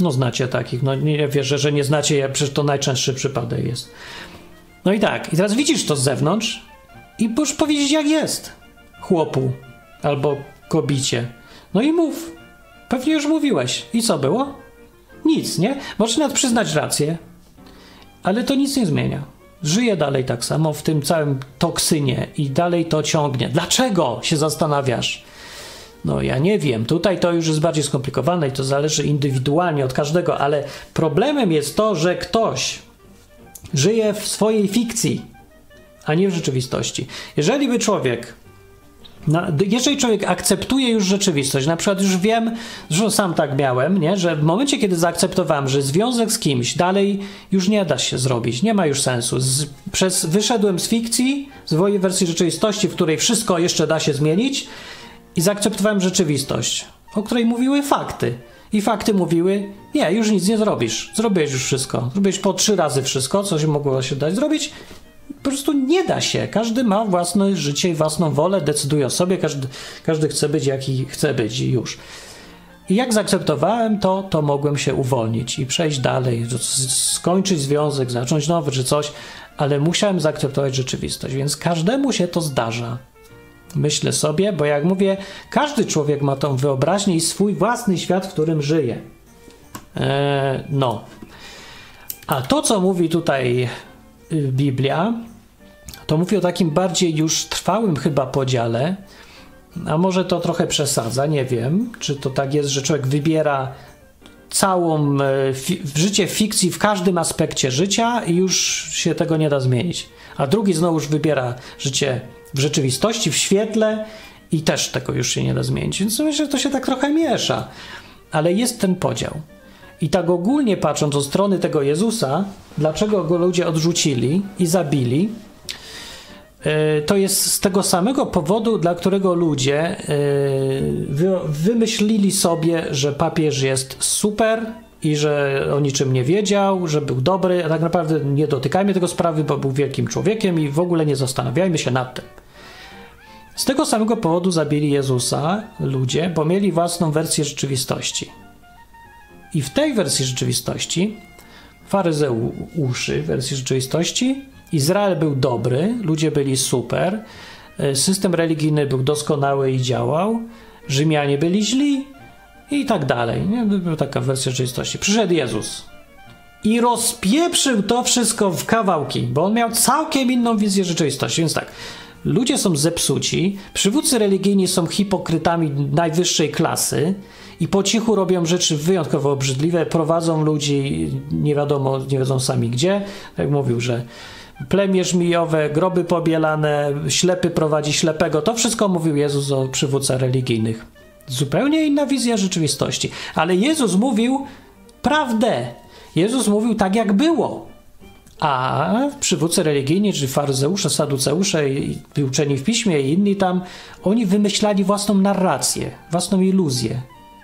S1: No znacie takich, no nie wierzę, że nie znacie, przecież to najczęstszy przypadek jest. No i tak, i teraz widzisz to z zewnątrz i możesz powiedzieć jak jest chłopu albo kobicie. No i mów. Pewnie już mówiłeś. I co było? Nic, nie? Możesz nawet przyznać rację, ale to nic nie zmienia. Żyje dalej tak samo w tym całym toksynie i dalej to ciągnie. Dlaczego się zastanawiasz? No ja nie wiem, tutaj to już jest bardziej skomplikowane i to zależy indywidualnie od każdego, ale problemem jest to, że ktoś żyje w swojej fikcji, a nie w rzeczywistości. Jeżeli by człowiek no, jeżeli człowiek akceptuje już rzeczywistość, na przykład już wiem, że sam tak miałem, nie? że w momencie, kiedy zaakceptowałem, że związek z kimś dalej już nie da się zrobić, nie ma już sensu. Z, przez, wyszedłem z fikcji, z swojej wersji rzeczywistości, w której wszystko jeszcze da się zmienić, i zaakceptowałem rzeczywistość, o której mówiły fakty. I fakty mówiły, nie, już nic nie zrobisz. Zrobiłeś już wszystko. Zrobiłeś po trzy razy wszystko, co się mogło się dać zrobić. Po prostu nie da się. Każdy ma własne życie i własną wolę, decyduje o sobie, każdy, każdy chce być jaki chce być i już. I jak zaakceptowałem to, to mogłem się uwolnić i przejść dalej, skończyć związek, zacząć nowy czy coś, ale musiałem zaakceptować rzeczywistość, więc każdemu się to zdarza. Myślę sobie, bo jak mówię, każdy człowiek ma tą wyobraźnię i swój własny świat, w którym żyje. Eee, no. A to, co mówi tutaj y, Biblia, to mówi o takim bardziej już trwałym chyba podziale, a może to trochę przesadza, nie wiem, czy to tak jest, że człowiek wybiera całą e, życie fikcji w każdym aspekcie życia i już się tego nie da zmienić. A drugi znowuż wybiera życie w rzeczywistości, w świetle i też tego już się nie da zmienić. Więc myślę, że to się tak trochę miesza. Ale jest ten podział. I tak ogólnie patrząc od strony tego Jezusa, dlaczego go ludzie odrzucili i zabili, to jest z tego samego powodu, dla którego ludzie e, wy, wymyślili sobie, że papież jest super i że o niczym nie wiedział, że był dobry, a tak naprawdę nie dotykajmy tego sprawy, bo był wielkim człowiekiem i w ogóle nie zastanawiajmy się nad tym. Z tego samego powodu zabili Jezusa ludzie, bo mieli własną wersję rzeczywistości. I w tej wersji rzeczywistości, faryzeuszy wersji rzeczywistości, Izrael był dobry, ludzie byli super, e, system religijny był doskonały i działał, Rzymianie byli źli i tak dalej. Nie? Była taka wersja rzeczywistości. Przyszedł Jezus i rozpieprzył to wszystko w kawałki, bo on miał całkiem inną wizję rzeczywistości. Więc tak, ludzie są zepsuci, przywódcy religijni są hipokrytami najwyższej klasy i po cichu robią rzeczy wyjątkowo obrzydliwe, prowadzą ludzi nie wiadomo, nie wiedzą sami gdzie. Tak mówił, że plemię żmijowe, groby pobielane, ślepy prowadzi ślepego. To wszystko mówił Jezus o przywódcach religijnych. Zupełnie inna wizja rzeczywistości. Ale Jezus mówił prawdę. Jezus mówił tak, jak było. A przywódcy religijni, czyli faryzeusze, saduceusze i uczeni w piśmie i inni tam, oni wymyślali własną narrację, własną iluzję,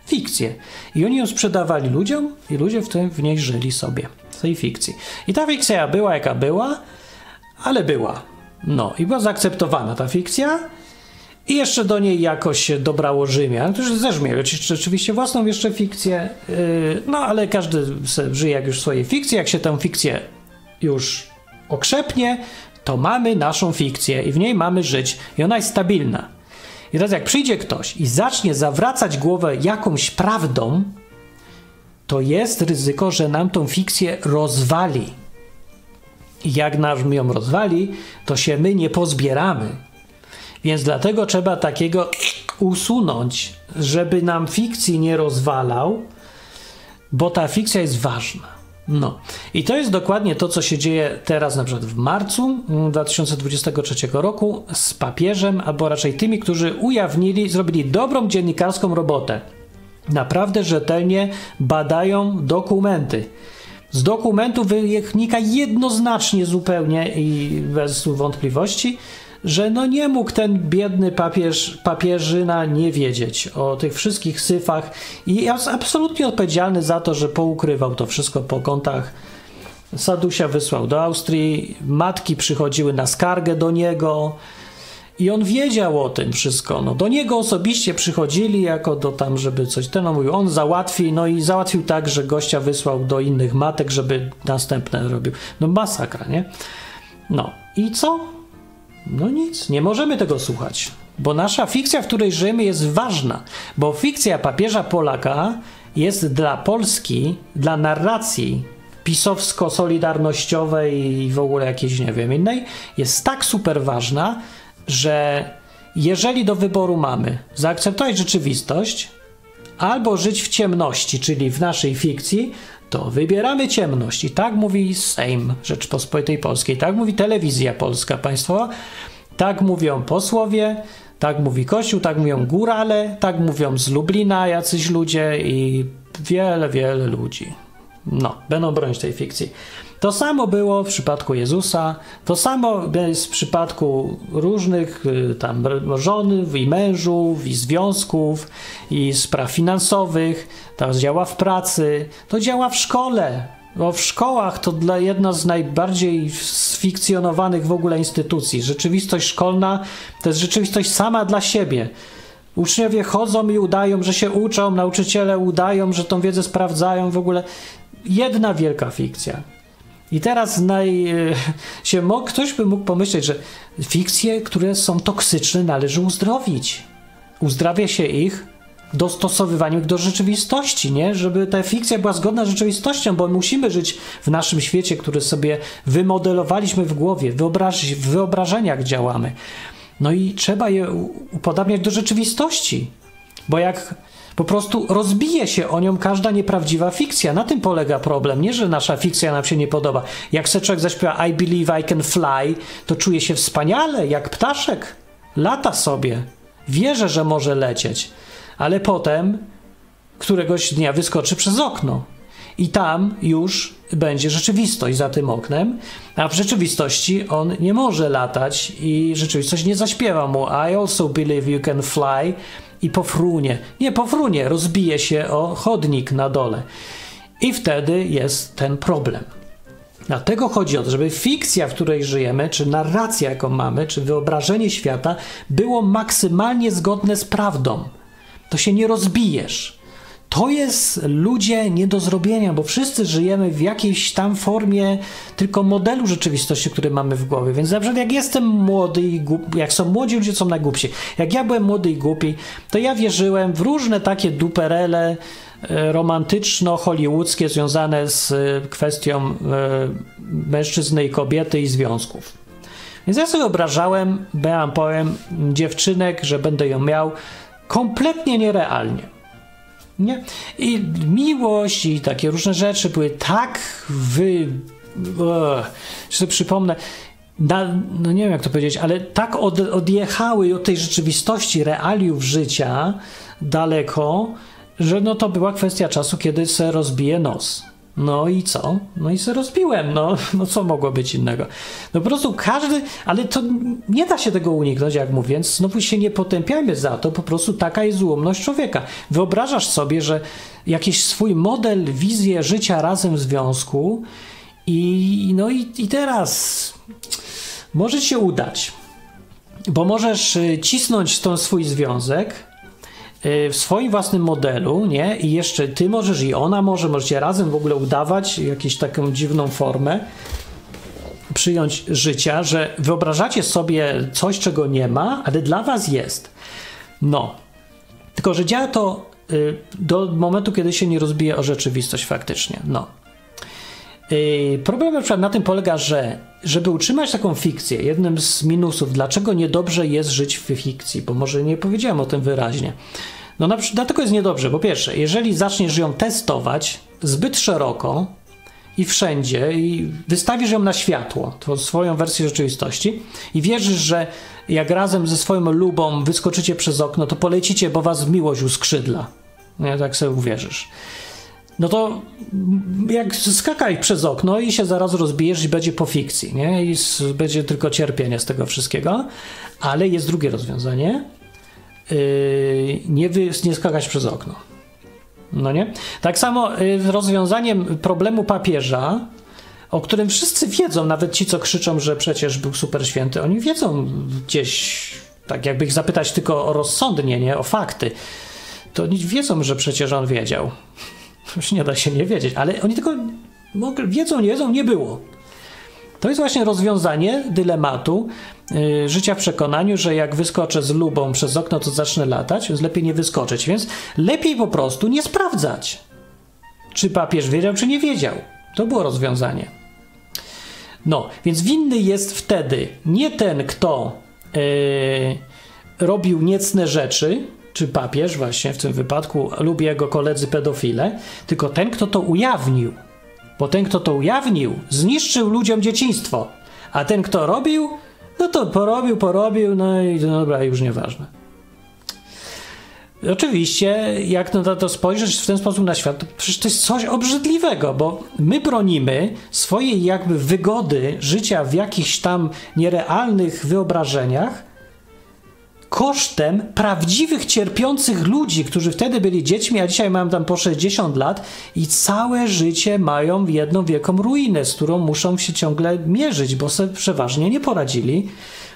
S1: fikcję. I oni ją sprzedawali ludziom i ludzie w, tym, w niej żyli sobie, w tej fikcji. I ta fikcja była jaka była, ale była. No i była zaakceptowana ta fikcja i jeszcze do niej jakoś się dobrało Rzymian, którzy też mieli oczywiście własną jeszcze fikcję, yy, no ale każdy żyje jak już w swojej fikcji, jak się tę fikcję już okrzepnie, to mamy naszą fikcję i w niej mamy żyć i ona jest stabilna. I teraz jak przyjdzie ktoś i zacznie zawracać głowę jakąś prawdą, to jest ryzyko, że nam tą fikcję rozwali. Jak nam ją rozwali, to się my nie pozbieramy. Więc dlatego trzeba takiego usunąć, żeby nam fikcji nie rozwalał, bo ta fikcja jest ważna. No i to jest dokładnie to, co się dzieje teraz, na przykład w marcu 2023 roku z papieżem, albo raczej tymi, którzy ujawnili, zrobili dobrą dziennikarską robotę. Naprawdę rzetelnie badają dokumenty. Z dokumentu wynika jednoznacznie zupełnie i bez wątpliwości, że no nie mógł ten biedny papież, papieżyna nie wiedzieć o tych wszystkich syfach i jest absolutnie odpowiedzialny za to, że poukrywał to wszystko po kątach. Sadusia wysłał do Austrii, matki przychodziły na skargę do niego i on wiedział o tym wszystko. No, do niego osobiście przychodzili jako do tam, żeby coś ten no, mówił, on załatwi, no i załatwił tak, że gościa wysłał do innych matek, żeby następne robił. No masakra, nie? No i co? No nic, nie możemy tego słuchać, bo nasza fikcja, w której żyjemy, jest ważna, bo fikcja papieża Polaka jest dla Polski, dla narracji pisowsko-solidarnościowej i w ogóle jakiejś, nie wiem, innej, jest tak super ważna, że jeżeli do wyboru mamy zaakceptować rzeczywistość albo żyć w ciemności, czyli w naszej fikcji, to wybieramy ciemność. I tak mówi Sejm Rzeczpospolitej Polskiej, tak mówi telewizja polska państwowa, tak mówią posłowie, tak mówi Kościół, tak mówią górale, tak mówią z Lublina jacyś ludzie i wiele, wiele ludzi. No, będą bronić tej fikcji. To samo było w przypadku Jezusa, to samo jest w przypadku różnych y, tam żony i mężów, i związków, i spraw finansowych, to działa w pracy, to działa w szkole. Bo w szkołach to dla jedna z najbardziej sfikcjonowanych w ogóle instytucji. Rzeczywistość szkolna to jest rzeczywistość sama dla siebie. Uczniowie chodzą i udają, że się uczą, nauczyciele udają, że tą wiedzę sprawdzają, w ogóle jedna wielka fikcja. I teraz naj, się mógł, ktoś by mógł pomyśleć, że fikcje, które są toksyczne, należy uzdrowić. Uzdrawia się ich dostosowywaniu do rzeczywistości, nie? Żeby ta fikcja była zgodna z rzeczywistością, bo musimy żyć w naszym świecie, który sobie wymodelowaliśmy w głowie, wyobraż, w wyobrażeniach działamy. No i trzeba je upodabniać do rzeczywistości. Bo jak po prostu rozbije się o nią każda nieprawdziwa fikcja. Na tym polega problem. Nie, że nasza fikcja nam się nie podoba. Jak se człowiek zaśpiewa I believe I can fly, to czuje się wspaniale, jak ptaszek. Lata sobie. Wierzę, że może lecieć. Ale potem któregoś dnia wyskoczy przez okno. I tam już będzie rzeczywistość za tym oknem, a w rzeczywistości on nie może latać i rzeczywistość nie zaśpiewa mu I also believe you can fly i pofrunie. Nie pofrunie, rozbije się o chodnik na dole. I wtedy jest ten problem. Dlatego chodzi o to, żeby fikcja, w której żyjemy, czy narracja, jaką mamy, czy wyobrażenie świata było maksymalnie zgodne z prawdą. To się nie rozbijesz. To jest ludzie nie do zrobienia, bo wszyscy żyjemy w jakiejś tam formie tylko modelu rzeczywistości, który mamy w głowie. Więc na przykład jak jestem młody i głupi, jak są młodzi ludzie, są najgłupsi. Jak ja byłem młody i głupi, to ja wierzyłem w różne takie duperele e, romantyczno-hollywoodzkie związane z e, kwestią e, mężczyzny i kobiety i związków. Więc ja sobie wyobrażałem, ja powiem, dziewczynek, że będę ją miał kompletnie nierealnie. Nie? I miłość i takie różne rzeczy były tak wy... że sobie przypomnę, na, no nie wiem jak to powiedzieć, ale tak od, odjechały od tej rzeczywistości, realiów życia daleko, że no to była kwestia czasu, kiedy se rozbije nos. No i co? No i się rozbiłem, no, (laughs) no co mogło być innego? No po prostu każdy, ale to nie da się tego uniknąć, jak mówię, więc znowu się nie potępiajmy za to, po prostu taka jest złomność człowieka. Wyobrażasz sobie, że jakiś swój model, wizję życia razem w związku i no i, i teraz może się udać, bo możesz y, cisnąć ten swój związek, w swoim własnym modelu, nie? I jeszcze ty możesz i ona może, możecie razem w ogóle udawać jakąś taką dziwną formę, przyjąć życia, że wyobrażacie sobie coś, czego nie ma, ale dla was jest. No. Tylko, że działa to y, do momentu, kiedy się nie rozbije o rzeczywistość faktycznie. No. Y, problem na przykład na tym polega, że żeby utrzymać taką fikcję, jednym z minusów, dlaczego niedobrze jest żyć w fikcji, bo może nie powiedziałem o tym wyraźnie. No na dlatego jest niedobrze. Po pierwsze, jeżeli zaczniesz ją testować zbyt szeroko i wszędzie i wystawisz ją na światło, to swoją wersję rzeczywistości i wierzysz, że jak razem ze swoją lubą wyskoczycie przez okno, to polecicie, bo was miłość uskrzydla. Nie, tak sobie uwierzysz no to jak skakaj przez okno i się zaraz rozbijesz i będzie po fikcji, nie? I będzie tylko cierpienie z tego wszystkiego. Ale jest drugie rozwiązanie. Yy, nie, wy, nie skakać przez okno. No nie? Tak samo yy, rozwiązaniem problemu papieża, o którym wszyscy wiedzą, nawet ci, co krzyczą, że przecież był super święty, oni wiedzą gdzieś, tak jakby ich zapytać tylko o rozsądnie, nie? O fakty. To oni wiedzą, że przecież on wiedział. Już nie da się nie wiedzieć, ale oni tylko wiedzą, nie wiedzą, nie było. To jest właśnie rozwiązanie dylematu yy, życia w przekonaniu, że jak wyskoczę z lubą przez okno, to zacznę latać, więc lepiej nie wyskoczyć. Więc lepiej po prostu nie sprawdzać, czy papież wiedział, czy nie wiedział. To było rozwiązanie. No, więc winny jest wtedy nie ten, kto yy, robił niecne rzeczy, czy papież właśnie w tym wypadku lub jego koledzy pedofile, tylko ten, kto to ujawnił. Bo ten, kto to ujawnił, zniszczył ludziom dzieciństwo, a ten, kto robił, no to porobił, porobił, no i no dobra, już nieważne. Oczywiście, jak na to spojrzeć w ten sposób na świat, to przecież to jest coś obrzydliwego, bo my bronimy swojej jakby wygody życia w jakichś tam nierealnych wyobrażeniach, kosztem prawdziwych cierpiących ludzi, którzy wtedy byli dziećmi, a dzisiaj mają tam po 60 lat i całe życie mają jedną wielką ruinę, z którą muszą się ciągle mierzyć, bo sobie przeważnie nie poradzili.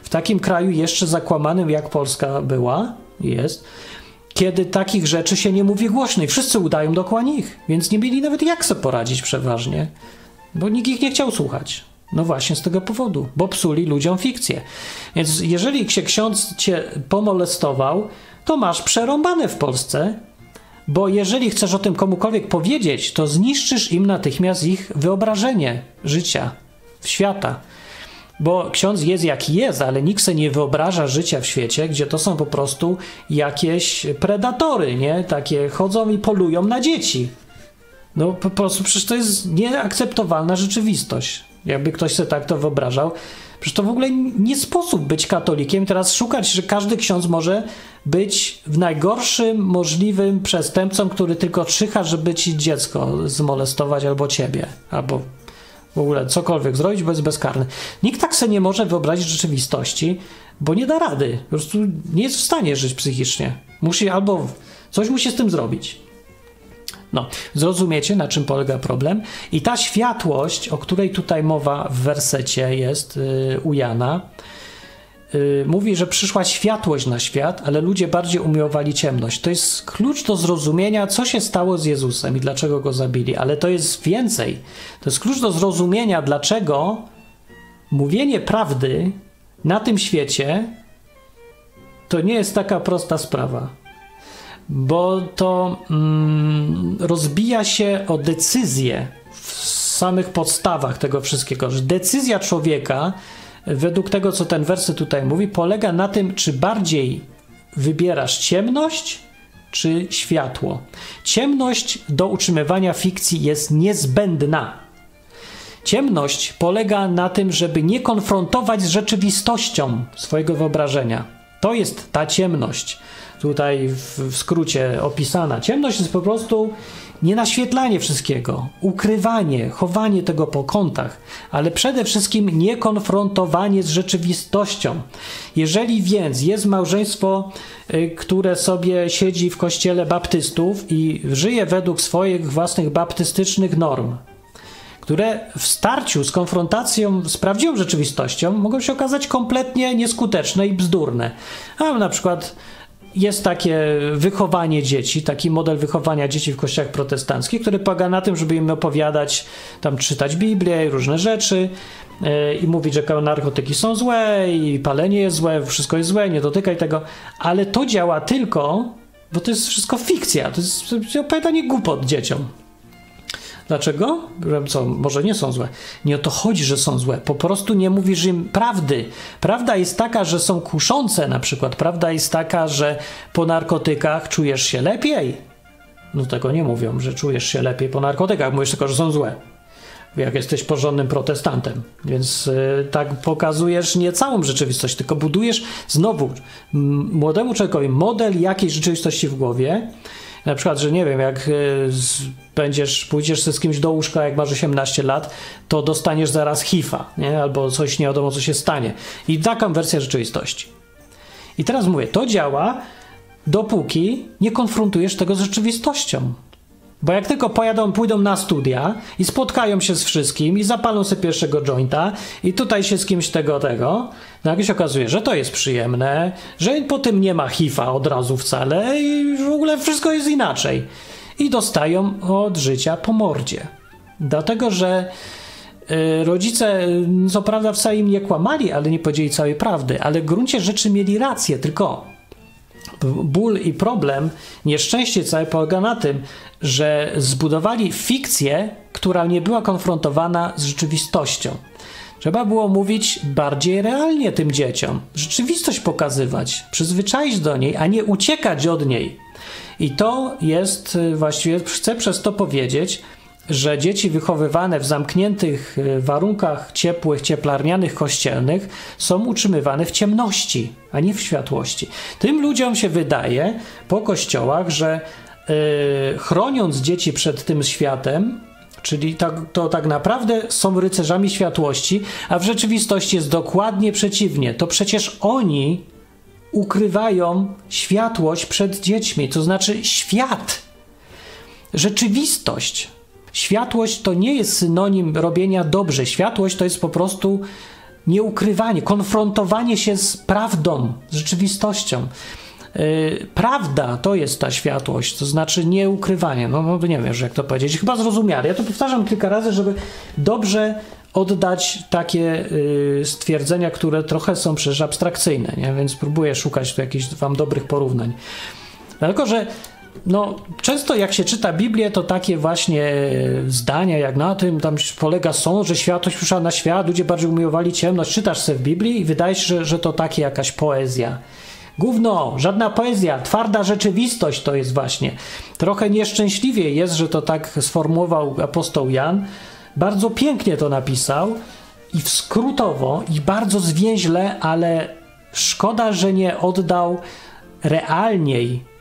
S1: W takim kraju jeszcze zakłamanym jak Polska była, jest, kiedy takich rzeczy się nie mówi głośno i wszyscy udają dookoła nich, więc nie mieli nawet jak sobie poradzić przeważnie, bo nikt ich nie chciał słuchać. No właśnie z tego powodu, bo psuli ludziom fikcję. Więc jeżeli się ksiądz cię pomolestował, to masz przerąbane w Polsce, bo jeżeli chcesz o tym komukolwiek powiedzieć, to zniszczysz im natychmiast ich wyobrażenie życia, świata. Bo ksiądz jest jaki jest, ale nikt sobie nie wyobraża życia w świecie, gdzie to są po prostu jakieś predatory, nie? Takie chodzą i polują na dzieci. No po prostu przecież to jest nieakceptowalna rzeczywistość. Jakby ktoś sobie tak to wyobrażał. Przecież to w ogóle nie sposób być katolikiem. Teraz szukać, że każdy ksiądz może być w najgorszym możliwym przestępcą, który tylko czyha, żeby ci dziecko zmolestować albo ciebie, albo w ogóle cokolwiek zrobić, bo jest bezkarny. Nikt tak sobie nie może wyobrazić rzeczywistości, bo nie da rady. Po prostu nie jest w stanie żyć psychicznie. Musi albo coś musi z tym zrobić. No, zrozumiecie, na czym polega problem. I ta światłość, o której tutaj mowa w wersecie jest yy, u Jana, yy, mówi, że przyszła światłość na świat, ale ludzie bardziej umiłowali ciemność. To jest klucz do zrozumienia, co się stało z Jezusem i dlaczego go zabili. Ale to jest więcej. To jest klucz do zrozumienia, dlaczego mówienie prawdy na tym świecie to nie jest taka prosta sprawa bo to mm, rozbija się o decyzję w samych podstawach tego wszystkiego, że decyzja człowieka, według tego, co ten werset tutaj mówi, polega na tym, czy bardziej wybierasz ciemność, czy światło. Ciemność do utrzymywania fikcji jest niezbędna. Ciemność polega na tym, żeby nie konfrontować z rzeczywistością swojego wyobrażenia. To jest ta ciemność tutaj w, w skrócie opisana. Ciemność jest po prostu nie naświetlanie wszystkiego, ukrywanie, chowanie tego po kątach, ale przede wszystkim nie konfrontowanie z rzeczywistością. Jeżeli więc jest małżeństwo, y, które sobie siedzi w kościele baptystów i żyje według swoich własnych baptystycznych norm, które w starciu z konfrontacją z prawdziwą rzeczywistością mogą się okazać kompletnie nieskuteczne i bzdurne. A na przykład jest takie wychowanie dzieci, taki model wychowania dzieci w kościołach protestanckich, który polega na tym, żeby im opowiadać, tam czytać Biblię i różne rzeczy yy, i mówić, że narkotyki są złe i palenie jest złe, wszystko jest złe, nie dotykaj tego, ale to działa tylko, bo to jest wszystko fikcja, to jest opowiadanie głupot dzieciom. Dlaczego? Co, może nie są złe. Nie o to chodzi, że są złe. Po prostu nie mówisz im prawdy. Prawda jest taka, że są kuszące na przykład. Prawda jest taka, że po narkotykach czujesz się lepiej. No tego nie mówią, że czujesz się lepiej po narkotykach. Mówisz tylko, że są złe. Jak jesteś porządnym protestantem. Więc yy, tak pokazujesz nie całą rzeczywistość, tylko budujesz znowu młodemu człowiekowi model jakiejś rzeczywistości w głowie na przykład, że nie wiem, jak y, będziesz, pójdziesz z kimś do łóżka, jak masz 18 lat, to dostaniesz zaraz HIV-a, nie? albo coś nie wiadomo, co się stanie. I taką wersję rzeczywistości. I teraz mówię, to działa, dopóki nie konfrontujesz tego z rzeczywistością. Bo jak tylko pojadą, pójdą na studia i spotkają się z wszystkim i zapalą sobie pierwszego jointa i tutaj się z kimś tego, tego, nagle się okazuje, że to jest przyjemne, że po tym nie ma HIV-a od razu wcale i w ogóle wszystko jest inaczej. I dostają od życia po mordzie. Dlatego, że y, rodzice, co prawda, wcale im nie kłamali, ale nie powiedzieli całej prawdy, ale w gruncie rzeczy mieli rację, tylko ból i problem, nieszczęście całe polega na tym, że zbudowali fikcję, która nie była konfrontowana z rzeczywistością. Trzeba było mówić bardziej realnie tym dzieciom, rzeczywistość pokazywać, przyzwyczaić do niej, a nie uciekać od niej. I to jest y, właściwie, chcę przez to powiedzieć, że dzieci wychowywane w zamkniętych y, warunkach ciepłych, cieplarnianych, kościelnych są utrzymywane w ciemności, a nie w światłości. Tym ludziom się wydaje po kościołach, że yy, chroniąc dzieci przed tym światem, czyli tak, to tak naprawdę są rycerzami światłości, a w rzeczywistości jest dokładnie przeciwnie. To przecież oni ukrywają światłość przed dziećmi, to znaczy świat, rzeczywistość. Światłość to nie jest synonim robienia dobrze. Światłość to jest po prostu nieukrywanie, konfrontowanie się z prawdą, z rzeczywistością. Yy, prawda to jest ta światłość, to znaczy nieukrywanie. No, no nie wiem, jak to powiedzieć. Chyba zrozumiale. Ja to powtarzam kilka razy, żeby dobrze oddać takie yy, stwierdzenia, które trochę są przecież abstrakcyjne, nie? więc próbuję szukać tu jakichś wam dobrych porównań. Dlatego, że no, często jak się czyta Biblię, to takie właśnie zdania jak na tym tam polega sąd, że światłość przyszła na świat, ludzie bardziej umiłowali ciemność. Czytasz sobie w Biblii i wydaje się, że, że to takie jakaś poezja. Gówno, żadna poezja, twarda rzeczywistość to jest właśnie. Trochę nieszczęśliwie jest, że to tak sformułował apostoł Jan. Bardzo pięknie to napisał i skrótowo i bardzo zwięźle, ale szkoda, że nie oddał realniej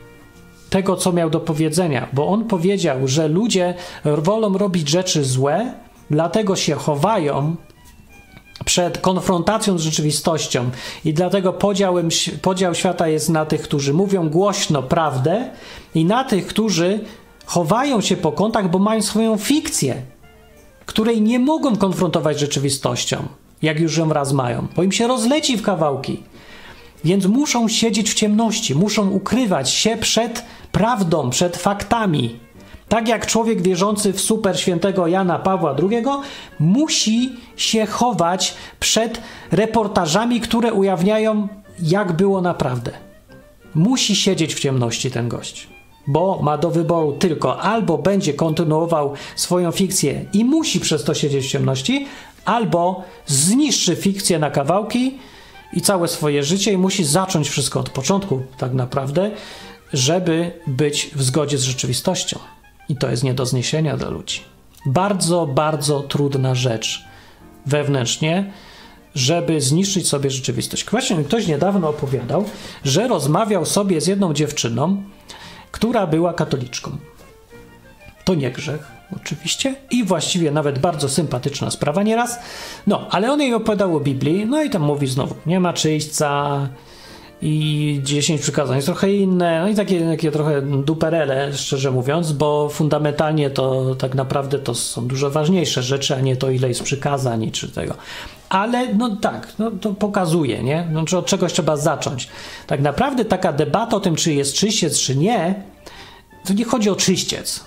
S1: tego, co miał do powiedzenia, bo on powiedział, że ludzie wolą robić rzeczy złe, dlatego się chowają przed konfrontacją z rzeczywistością i dlatego podziałem, podział świata jest na tych, którzy mówią głośno prawdę i na tych, którzy chowają się po kątach, bo mają swoją fikcję, której nie mogą konfrontować z rzeczywistością, jak już ją raz mają, bo im się rozleci w kawałki. Więc muszą siedzieć w ciemności, muszą ukrywać się przed prawdą, przed faktami. Tak jak człowiek wierzący w super świętego Jana Pawła II musi się chować przed reportażami, które ujawniają, jak było naprawdę. Musi siedzieć w ciemności ten gość, bo ma do wyboru tylko albo będzie kontynuował swoją fikcję i musi przez to siedzieć w ciemności, albo zniszczy fikcję na kawałki i całe swoje życie i musi zacząć wszystko od początku, tak naprawdę, żeby być w zgodzie z rzeczywistością. I to jest nie do zniesienia dla ludzi. Bardzo, bardzo trudna rzecz wewnętrznie, żeby zniszczyć sobie rzeczywistość. Właśnie ktoś niedawno opowiadał, że rozmawiał sobie z jedną dziewczyną, która była katoliczką. To nie grzech, oczywiście, i właściwie nawet bardzo sympatyczna sprawa nieraz. No, ale on jej opowiadał o Biblii, no i tam mówi znowu, nie ma czyśćca, i 10 przykazań jest trochę inne, no i takie, takie trochę duperele, szczerze mówiąc, bo fundamentalnie to tak naprawdę to są dużo ważniejsze rzeczy, a nie to, ile jest przykazań czy tego. Ale no tak, no, to pokazuje, nie? No, od czegoś trzeba zacząć. Tak naprawdę taka debata o tym, czy jest czyściec, czy nie, to nie chodzi o czyściec.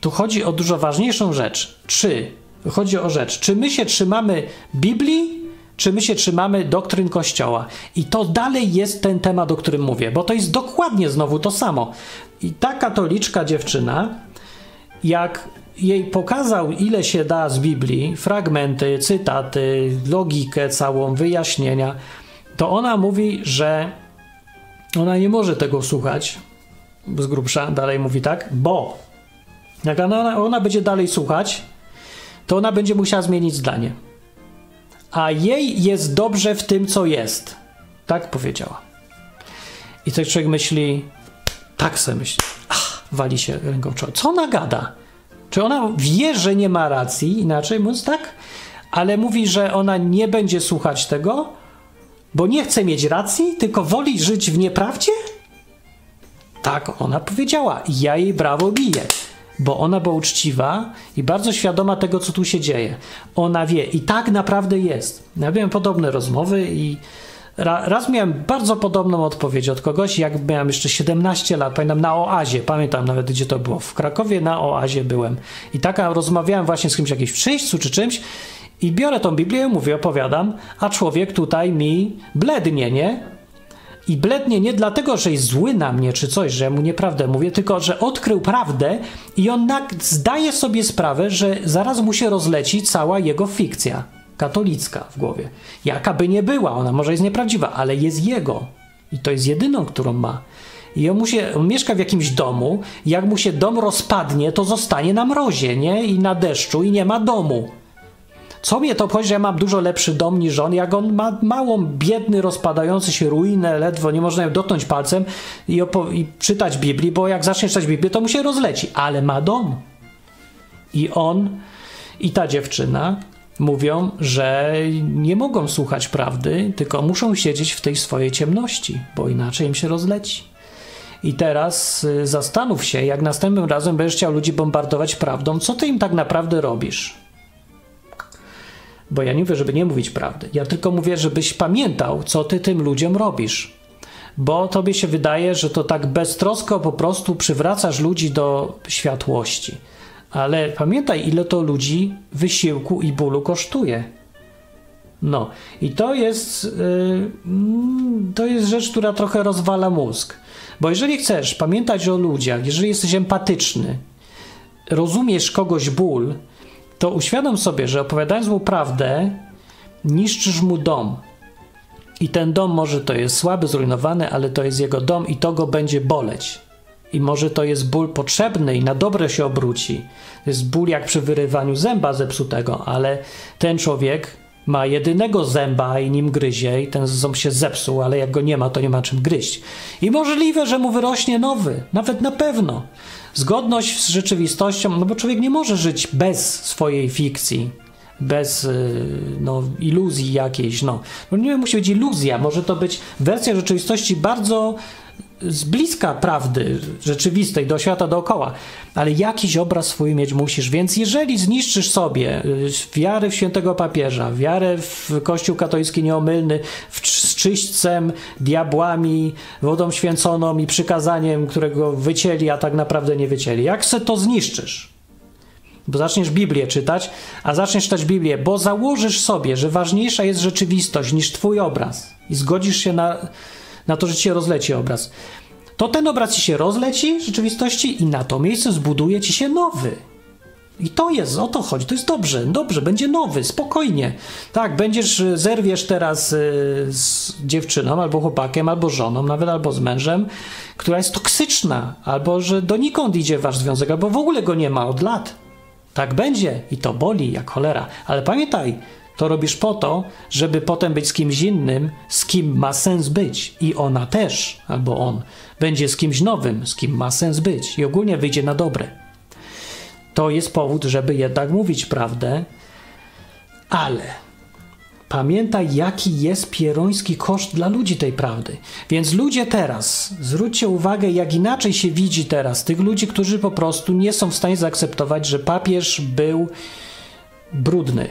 S1: Tu chodzi o dużo ważniejszą rzecz. Czy, chodzi o rzecz, czy my się trzymamy Biblii, czy my się trzymamy doktryn Kościoła. I to dalej jest ten temat, o którym mówię, bo to jest dokładnie znowu to samo. I ta katoliczka dziewczyna, jak jej pokazał, ile się da z Biblii, fragmenty, cytaty, logikę całą, wyjaśnienia, to ona mówi, że ona nie może tego słuchać. Z grubsza dalej mówi tak, bo jak ona, ona będzie dalej słuchać, to ona będzie musiała zmienić zdanie a jej jest dobrze w tym, co jest. Tak powiedziała. I coś człowiek myśli, tak sobie myśli, ach, wali się ręką czoło. Co ona gada? Czy ona wie, że nie ma racji, inaczej mówiąc tak, ale mówi, że ona nie będzie słuchać tego, bo nie chce mieć racji, tylko woli żyć w nieprawdzie? Tak ona powiedziała. Ja jej brawo biję bo ona była uczciwa i bardzo świadoma tego, co tu się dzieje. Ona wie i tak naprawdę jest. Ja miałem podobne rozmowy i raz miałem bardzo podobną odpowiedź od kogoś, jak miałem jeszcze 17 lat, pamiętam na Oazie, pamiętam nawet gdzie to było, w Krakowie na Oazie byłem i taka rozmawiałem właśnie z kimś jakimś w przyjściu czy czymś i biorę tą Biblię, mówię, opowiadam, a człowiek tutaj mi blednie, nie? I blednie nie dlatego, że jest zły na mnie czy coś, że ja mu nieprawdę mówię, tylko że odkrył prawdę i on zdaje sobie sprawę, że zaraz mu się rozleci cała jego fikcja katolicka w głowie. Jaka by nie była, ona może jest nieprawdziwa, ale jest jego. I to jest jedyną, którą ma. I on, mu się, on mieszka w jakimś domu, jak mu się dom rozpadnie, to zostanie na mrozie, nie? I na deszczu i nie ma domu. Co mnie to obchodzi, że ja mam dużo lepszy dom niż on, jak on ma małą, biedny, rozpadający się ruinę, ledwo nie można ją dotknąć palcem i, i czytać Biblii, bo jak zacznie czytać Biblię, to mu się rozleci, ale ma dom. I on i ta dziewczyna mówią, że nie mogą słuchać prawdy, tylko muszą siedzieć w tej swojej ciemności, bo inaczej im się rozleci. I teraz y, zastanów się, jak następnym razem będziesz chciał ludzi bombardować prawdą, co ty im tak naprawdę robisz? Bo ja nie mówię, żeby nie mówić prawdy. Ja tylko mówię, żebyś pamiętał, co ty tym ludziom robisz. Bo tobie się wydaje, że to tak beztrosko po prostu przywracasz ludzi do światłości. Ale pamiętaj, ile to ludzi wysiłku i bólu kosztuje. No, i to jest, yy, to jest rzecz, która trochę rozwala mózg. Bo jeżeli chcesz pamiętać o ludziach, jeżeli jesteś empatyczny, rozumiesz kogoś ból, to uświadom sobie, że opowiadając mu prawdę, niszczysz mu dom. I ten dom może to jest słaby, zrujnowany, ale to jest jego dom i to go będzie boleć. I może to jest ból potrzebny i na dobre się obróci. To jest ból jak przy wyrywaniu zęba zepsutego, ale ten człowiek ma jedynego zęba i nim gryzie i ten ząb się zepsuł, ale jak go nie ma, to nie ma czym gryźć. I możliwe, że mu wyrośnie nowy, nawet na pewno. Zgodność z rzeczywistością, no bo człowiek nie może żyć bez swojej fikcji, bez y, no, iluzji jakiejś. No. no nie musi być iluzja, może to być wersja rzeczywistości bardzo z bliska prawdy rzeczywistej do świata dookoła, ale jakiś obraz swój mieć musisz. Więc jeżeli zniszczysz sobie y, wiarę w świętego papieża, wiarę w Kościół katolicki nieomylny, w, czyśćcem, diabłami, wodą święconą i przykazaniem, którego wycięli, a tak naprawdę nie wycięli, jak se to zniszczysz? Bo zaczniesz Biblię czytać, a zaczniesz czytać Biblię, bo założysz sobie, że ważniejsza jest rzeczywistość niż twój obraz i zgodzisz się na na to, że ci się rozleci obraz, to ten obraz ci się rozleci w rzeczywistości i na to miejsce zbuduje ci się nowy. I to jest, o to chodzi, to jest dobrze, dobrze, będzie nowy, spokojnie. Tak, będziesz, y, zerwiesz teraz y, z dziewczyną, albo chłopakiem, albo żoną, nawet albo z mężem, która jest toksyczna, albo że donikąd idzie wasz związek, albo w ogóle go nie ma od lat. Tak będzie i to boli jak cholera. Ale pamiętaj, to robisz po to, żeby potem być z kimś innym, z kim ma sens być. I ona też, albo on, będzie z kimś nowym, z kim ma sens być. I ogólnie wyjdzie na dobre. To jest powód, żeby jednak mówić prawdę, ale pamiętaj, jaki jest pieroński koszt dla ludzi tej prawdy. Więc ludzie teraz, zwróćcie uwagę, jak inaczej się widzi teraz tych ludzi, którzy po prostu nie są w stanie zaakceptować, że papież był brudny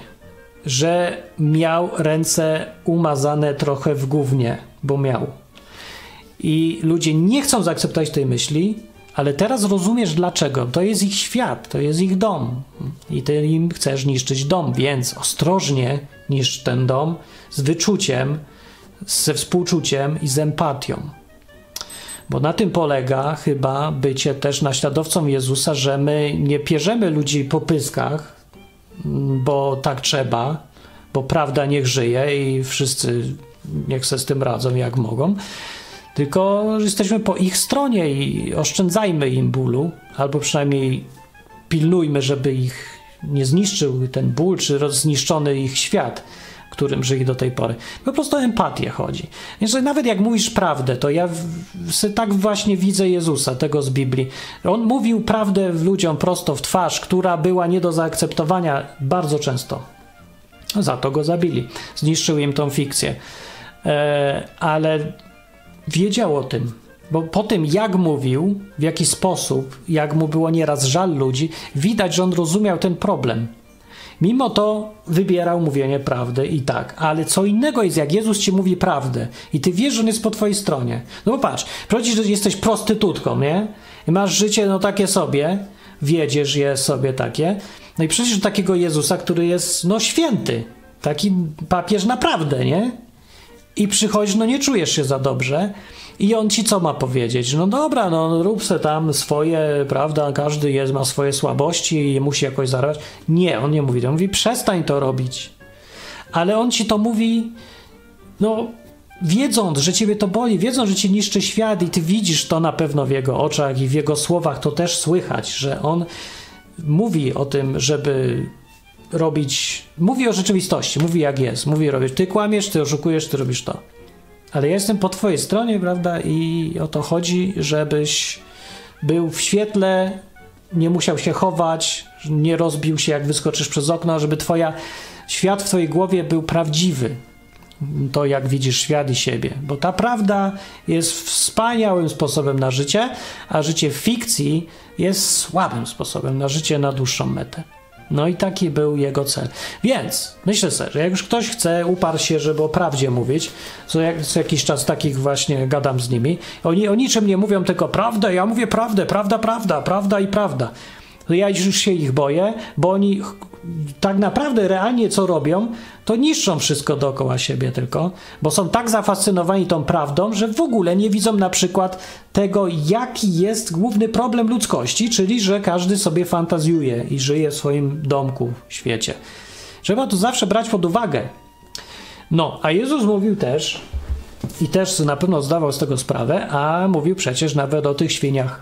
S1: że miał ręce umazane trochę w gównie, bo miał. I ludzie nie chcą zaakceptować tej myśli, ale teraz rozumiesz dlaczego. To jest ich świat, to jest ich dom. I ty im chcesz niszczyć dom, więc ostrożnie niszcz ten dom z wyczuciem, ze współczuciem i z empatią. Bo na tym polega chyba bycie też naśladowcą Jezusa, że my nie pierzemy ludzi po pyskach, bo tak trzeba, bo prawda niech żyje i wszyscy niech se z tym radzą jak mogą. Tylko jesteśmy po ich stronie i oszczędzajmy im bólu, albo przynajmniej pilnujmy, żeby ich nie zniszczył ten ból, czy zniszczony ich świat, którym żyli do tej pory. Po prostu o empatię chodzi. Więc nawet jak mówisz prawdę, to ja tak właśnie widzę Jezusa, tego z Biblii. On mówił prawdę ludziom prosto w twarz, która była nie do zaakceptowania bardzo często. Za to go zabili. Zniszczył im tą fikcję. E, ale wiedział o tym, bo po tym, jak mówił, w jaki sposób, jak mu było nieraz żal ludzi, widać, że on rozumiał ten problem. Mimo to wybierał mówienie prawdy i tak. Ale co innego jest, jak Jezus ci mówi prawdę i ty wiesz, że on jest po twojej stronie. No bo patrz, przecież że jesteś prostytutką, nie? I masz życie no takie sobie, wiedziesz je sobie takie. No i przecież takiego Jezusa, który jest no święty, taki papież naprawdę, nie? I przychodzisz, no nie czujesz się za dobrze, i on ci co ma powiedzieć? No dobra, no rób se tam swoje, prawda, każdy jest, ma swoje słabości i musi jakoś zarabiać. Nie, on nie mówi to, on mówi przestań to robić. Ale on ci to mówi, no wiedząc, że ciebie to boli, wiedząc, że ci niszczy świat i ty widzisz to na pewno w jego oczach i w jego słowach to też słychać, że on mówi o tym, żeby robić, mówi o rzeczywistości, mówi jak jest, mówi robisz, ty kłamiesz, ty oszukujesz, ty robisz to. Ale ja jestem po twojej stronie, prawda, i o to chodzi, żebyś był w świetle, nie musiał się chować, nie rozbił się jak wyskoczysz przez okno, żeby twoja, świat w twojej głowie był prawdziwy, to, jak widzisz świat i siebie. Bo ta prawda jest wspaniałym sposobem na życie, a życie w fikcji jest słabym sposobem na życie na dłuższą metę. No i taki był jego cel. Więc myślę sobie, że jak już ktoś chce, uparł się, żeby o prawdzie mówić, co, jak, co jakiś czas takich właśnie gadam z nimi, oni o niczym nie mówią, tylko prawdę, ja mówię prawdę, prawda, prawda, prawda i prawda. Ja już się ich boję, bo oni tak naprawdę realnie co robią, to niszczą wszystko dookoła siebie tylko, bo są tak zafascynowani tą prawdą, że w ogóle nie widzą na przykład tego, jaki jest główny problem ludzkości, czyli że każdy sobie fantazjuje i żyje w swoim domku, świecie. Trzeba to zawsze brać pod uwagę. No, a Jezus mówił też, i też na pewno zdawał z tego sprawę, a mówił przecież nawet o tych świniach,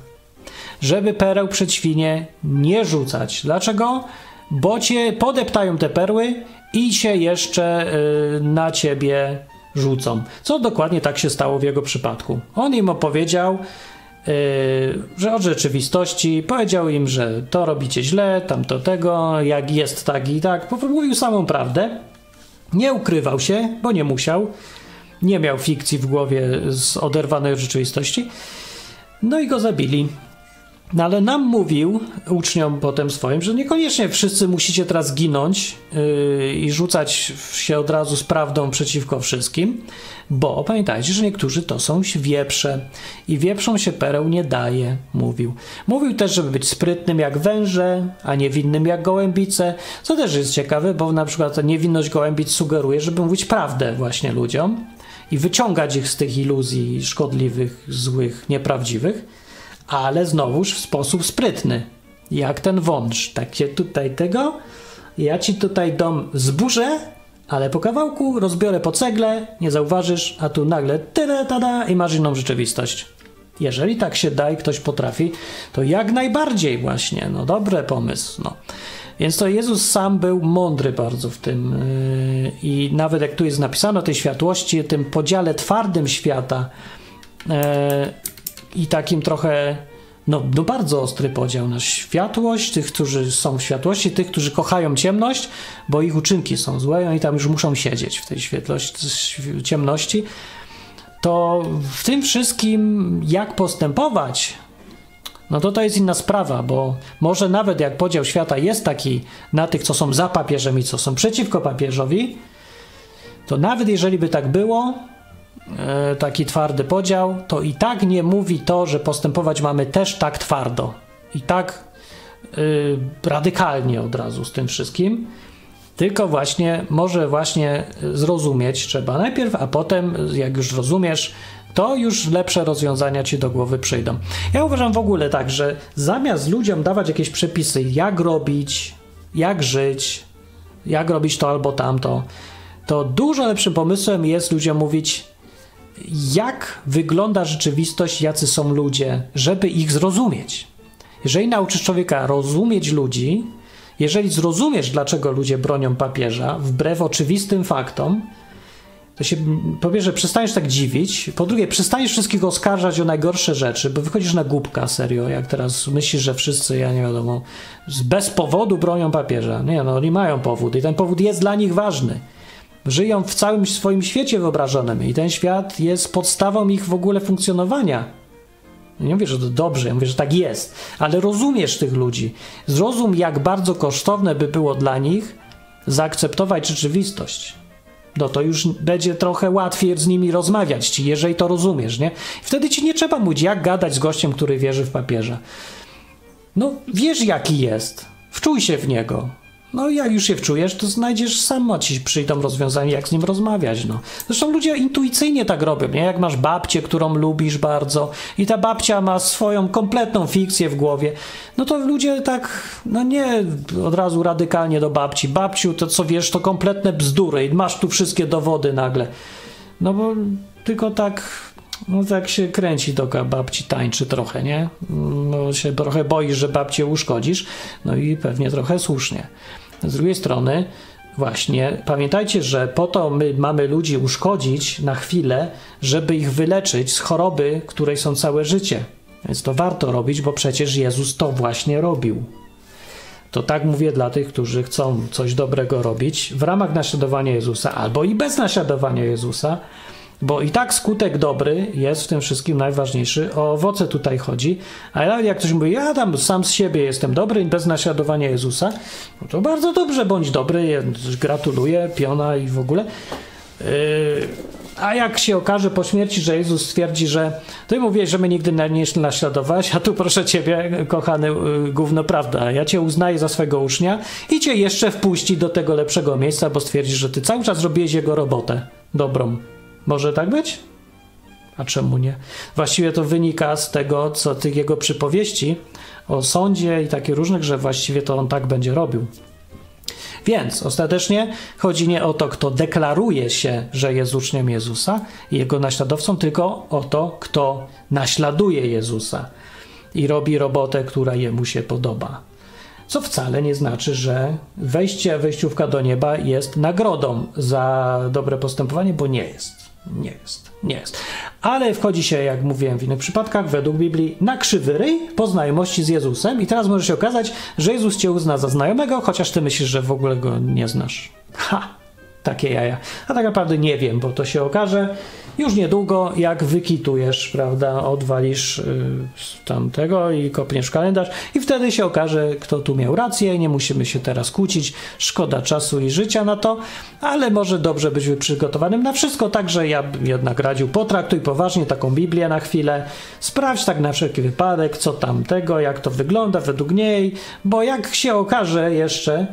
S1: żeby pereł przed świnie nie rzucać. Dlaczego? Bo cię podeptają te perły i się jeszcze y, na ciebie rzucą. Co dokładnie tak się stało w jego przypadku. On im opowiedział, y, że od rzeczywistości, powiedział im, że to robicie źle, tamto tego, jak jest tak i tak. Mówił samą prawdę. Nie ukrywał się, bo nie musiał. Nie miał fikcji w głowie z oderwanej od rzeczywistości. No i go zabili. No ale nam mówił, uczniom potem swoim, że niekoniecznie wszyscy musicie teraz ginąć yy, i rzucać się od razu z prawdą przeciwko wszystkim, bo pamiętajcie, że niektórzy to są wieprze i wieprzą się pereł nie daje, mówił. Mówił też, żeby być sprytnym jak węże, a niewinnym jak gołębice, co też jest ciekawe, bo na przykład niewinność gołębic sugeruje, żeby mówić prawdę właśnie ludziom i wyciągać ich z tych iluzji szkodliwych, złych, nieprawdziwych ale znowuż w sposób sprytny. Jak ten wąż. Tak się tutaj tego. Ja ci tutaj dom zburzę, ale po kawałku rozbiorę po cegle, nie zauważysz, a tu nagle tyle tada i masz inną rzeczywistość. Jeżeli tak się da i ktoś potrafi, to jak najbardziej właśnie. No dobry pomysł. No. Więc to Jezus sam był mądry bardzo w tym. Yy, I nawet jak tu jest napisano o tej światłości, tym podziale twardym świata, yy, i takim trochę, no, no bardzo ostry podział na światłość, tych, którzy są w światłości, tych, którzy kochają ciemność, bo ich uczynki są złe oni tam już muszą siedzieć w tej świetlości, ciemności. To w tym wszystkim, jak postępować, no to to jest inna sprawa, bo może nawet jak podział świata jest taki na tych, co są za papieżem i co są przeciwko papieżowi, to nawet jeżeli by tak było, taki twardy podział, to i tak nie mówi to, że postępować mamy też tak twardo i tak yy, radykalnie od razu z tym wszystkim. Tylko właśnie, może właśnie zrozumieć trzeba najpierw, a potem, jak już rozumiesz, to już lepsze rozwiązania ci do głowy przyjdą. Ja uważam w ogóle tak, że zamiast ludziom dawać jakieś przepisy, jak robić, jak żyć, jak robić to albo tamto, to dużo lepszym pomysłem jest ludziom mówić, jak wygląda rzeczywistość, jacy są ludzie, żeby ich zrozumieć. Jeżeli nauczysz człowieka rozumieć ludzi, jeżeli zrozumiesz, dlaczego ludzie bronią papieża, wbrew oczywistym faktom, to się po pierwsze przestaniesz tak dziwić, po drugie przestaniesz wszystkich oskarżać o najgorsze rzeczy, bo wychodzisz na głupka serio, jak teraz myślisz, że wszyscy, ja nie wiadomo, bez powodu bronią papieża. Nie, no oni mają powód i ten powód jest dla nich ważny. Żyją w całym swoim świecie wyobrażonym i ten świat jest podstawą ich w ogóle funkcjonowania. Nie mówię, że to dobrze, ja mówię, że tak jest, ale rozumiesz tych ludzi. Zrozum, jak bardzo kosztowne by było dla nich zaakceptować rzeczywistość. No to już będzie trochę łatwiej z nimi rozmawiać ci, jeżeli to rozumiesz, nie? Wtedy ci nie trzeba mówić, jak gadać z gościem, który wierzy w papieża. No, wiesz, jaki jest. Wczuj się w niego. No jak już się wczujesz, to znajdziesz sam ci przyjdą rozwiązanie, jak z nim rozmawiać. No. Zresztą ludzie intuicyjnie tak robią, nie? Jak masz babcię, którą lubisz bardzo i ta babcia ma swoją kompletną fikcję w głowie, no to ludzie tak, no nie od razu radykalnie do babci. Babciu, to co wiesz, to kompletne bzdury i masz tu wszystkie dowody nagle. No bo tylko tak no tak się kręci do babci, tańczy trochę, nie? No się trochę boisz, że babcię uszkodzisz, no i pewnie trochę słusznie. Z drugiej strony, właśnie pamiętajcie, że po to my mamy ludzi uszkodzić na chwilę, żeby ich wyleczyć z choroby, której są całe życie. Więc to warto robić, bo przecież Jezus to właśnie robił. To tak mówię dla tych, którzy chcą coś dobrego robić w ramach naśladowania Jezusa albo i bez naśladowania Jezusa bo i tak skutek dobry jest w tym wszystkim najważniejszy. O owoce tutaj chodzi. A nawet jak ktoś mówi, ja tam sam z siebie jestem dobry bez naśladowania Jezusa, no to bardzo dobrze, bądź dobry, gratuluję, piona i w ogóle. Yy, A jak się okaże po śmierci, że Jezus stwierdzi, że ty mówisz, że my nigdy nie naśladowałeś, a tu proszę ciebie, kochany y, gówno prawda, ja cię uznaję za swego ucznia i cię jeszcze wpuści do tego lepszego miejsca, bo stwierdzi, że ty cały czas robiłeś jego robotę dobrą. Może tak być? A czemu nie? Właściwie to wynika z tego, co tych jego przypowieści o sądzie i takie różnych, że właściwie to on tak będzie robił. Więc ostatecznie chodzi nie o to, kto deklaruje się, że jest uczniem Jezusa i jego naśladowcą, tylko o to, kto naśladuje Jezusa i robi robotę, która jemu się podoba. Co wcale nie znaczy, że wejście, wejściówka do nieba jest nagrodą za dobre postępowanie, bo nie jest. Nie jest, nie jest. Ale wchodzi się, jak mówiłem w innych przypadkach, według Biblii, na krzywy ryj po znajomości z Jezusem i teraz może się okazać, że Jezus cię uzna za znajomego, chociaż ty myślisz, że w ogóle go nie znasz. Ha! Takie jaja. A tak naprawdę nie wiem, bo to się okaże już niedługo, jak wykitujesz, prawda, odwalisz y, tamtego i kopniesz kalendarz i wtedy się okaże, kto tu miał rację, nie musimy się teraz kłócić, szkoda czasu i życia na to, ale może dobrze być przygotowanym na wszystko, także ja bym jednak radził, potraktuj poważnie taką Biblię na chwilę, sprawdź tak na wszelki wypadek, co tamtego, jak to wygląda według niej, bo jak się okaże jeszcze,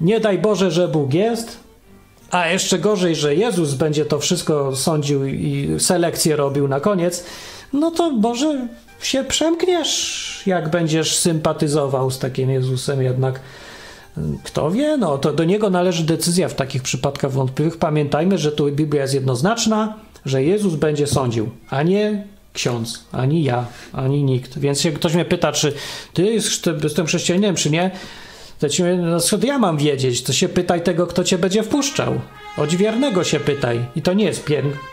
S1: nie daj Boże, że Bóg jest, a jeszcze gorzej, że Jezus będzie to wszystko sądził i selekcję robił na koniec, no to Boże się przemkniesz, jak będziesz sympatyzował z takim Jezusem jednak. Kto wie, no to do niego należy decyzja w takich przypadkach wątpliwych. Pamiętajmy, że tu Biblia jest jednoznaczna, że Jezus będzie sądził, a nie ksiądz, ani ja, ani nikt. Więc jak ktoś mnie pyta, czy ty jestem chrześcijaninem, czy nie, to ci, no skąd ja mam wiedzieć? To się pytaj tego, kto cię będzie wpuszczał. Odźwiernego się pytaj. I to nie jest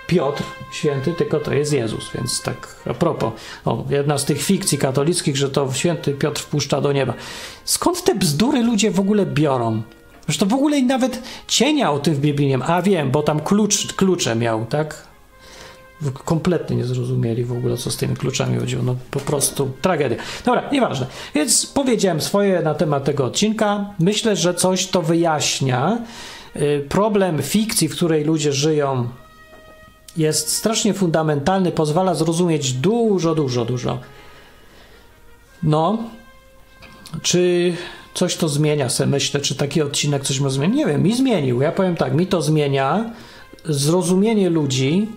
S1: Piotr święty, tylko to jest Jezus. Więc tak a propos, o, jedna z tych fikcji katolickich, że to święty Piotr wpuszcza do nieba. Skąd te bzdury ludzie w ogóle biorą? To w ogóle nawet cienia o tym w Biblii nie ma. A wiem, bo tam klucz, klucze miał, tak? Kompletnie nie zrozumieli w ogóle, co z tymi kluczami chodziło. No po prostu tragedia. Dobra, nieważne. Więc powiedziałem swoje na temat tego odcinka. Myślę, że coś to wyjaśnia. Y, problem fikcji, w której ludzie żyją, jest strasznie fundamentalny, pozwala zrozumieć dużo, dużo, dużo. No, czy coś to zmienia, se myślę, czy taki odcinek coś ma zmienić? Nie wiem, mi zmienił. Ja powiem tak, mi to zmienia zrozumienie ludzi,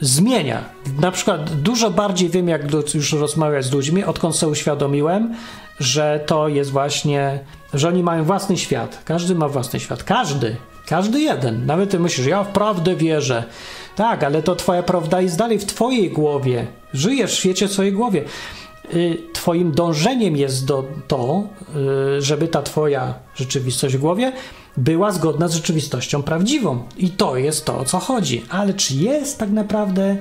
S1: zmienia. Na przykład dużo bardziej wiem, jak już rozmawiać z ludźmi, odkąd sobie uświadomiłem, że to jest właśnie, że oni mają własny świat. Każdy ma własny świat. Każdy. Każdy jeden. Nawet ty myślisz, ja w prawdę wierzę. Tak, ale to twoja prawda jest dalej w twojej głowie. Żyjesz w świecie w swojej głowie. Y, twoim dążeniem jest do to, y, żeby ta twoja rzeczywistość w głowie była zgodna z rzeczywistością prawdziwą. I to jest to, o co chodzi. Ale czy jest tak naprawdę?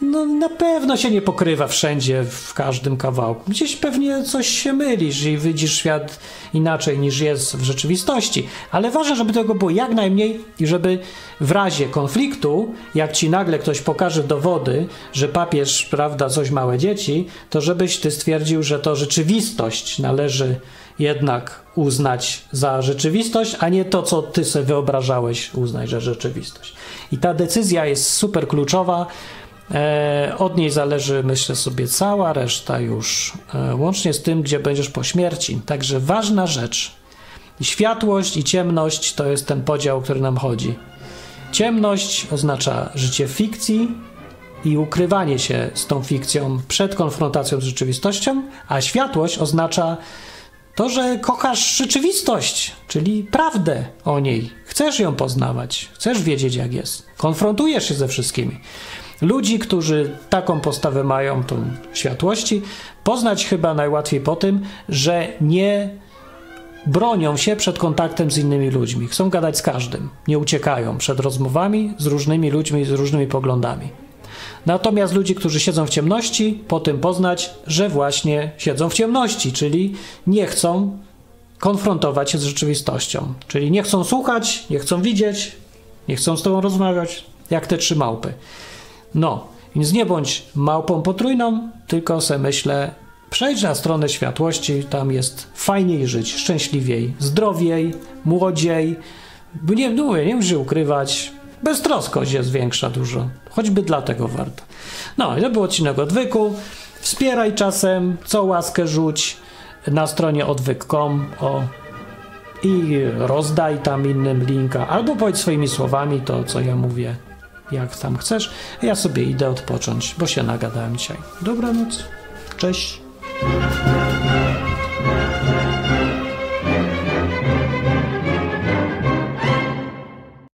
S1: No na pewno się nie pokrywa wszędzie, w każdym kawałku. Gdzieś pewnie coś się mylisz i widzisz świat inaczej niż jest w rzeczywistości. Ale ważne, żeby tego było jak najmniej i żeby w razie konfliktu, jak ci nagle ktoś pokaże dowody, że papież, prawda, coś małe dzieci, to żebyś ty stwierdził, że to rzeczywistość należy jednak uznać za rzeczywistość, a nie to, co ty sobie wyobrażałeś uznać za rzeczywistość. I ta decyzja jest super kluczowa. E, od niej zależy, myślę sobie, cała reszta już, e, łącznie z tym, gdzie będziesz po śmierci. Także ważna rzecz. Światłość i ciemność to jest ten podział, o który nam chodzi. Ciemność oznacza życie fikcji i ukrywanie się z tą fikcją przed konfrontacją z rzeczywistością, a światłość oznacza to, że kochasz rzeczywistość, czyli prawdę o niej. Chcesz ją poznawać, chcesz wiedzieć, jak jest. Konfrontujesz się ze wszystkimi. Ludzi, którzy taką postawę mają, tą światłości, poznać chyba najłatwiej po tym, że nie bronią się przed kontaktem z innymi ludźmi. Chcą gadać z każdym. Nie uciekają przed rozmowami z różnymi ludźmi, z różnymi poglądami. Natomiast ludzie, którzy siedzą w ciemności, po tym poznać, że właśnie siedzą w ciemności, czyli nie chcą konfrontować się z rzeczywistością. Czyli nie chcą słuchać, nie chcą widzieć, nie chcą z tobą rozmawiać, jak te trzy małpy. No, więc nie bądź małpą potrójną, tylko se myślę, przejdź na stronę światłości, tam jest fajniej żyć, szczęśliwiej, zdrowiej, młodziej. Nie, no, nie muszę ukrywać, Beztroskość jest większa dużo. Choćby dlatego warto. No, i to był odcinek odwyku. Wspieraj czasem, co łaskę rzuć na stronie odwyk.com o i rozdaj tam innym linka, albo powiedz swoimi słowami to, co ja mówię, jak tam chcesz. Ja sobie idę odpocząć, bo się nagadałem dzisiaj. Dobranoc. Cześć.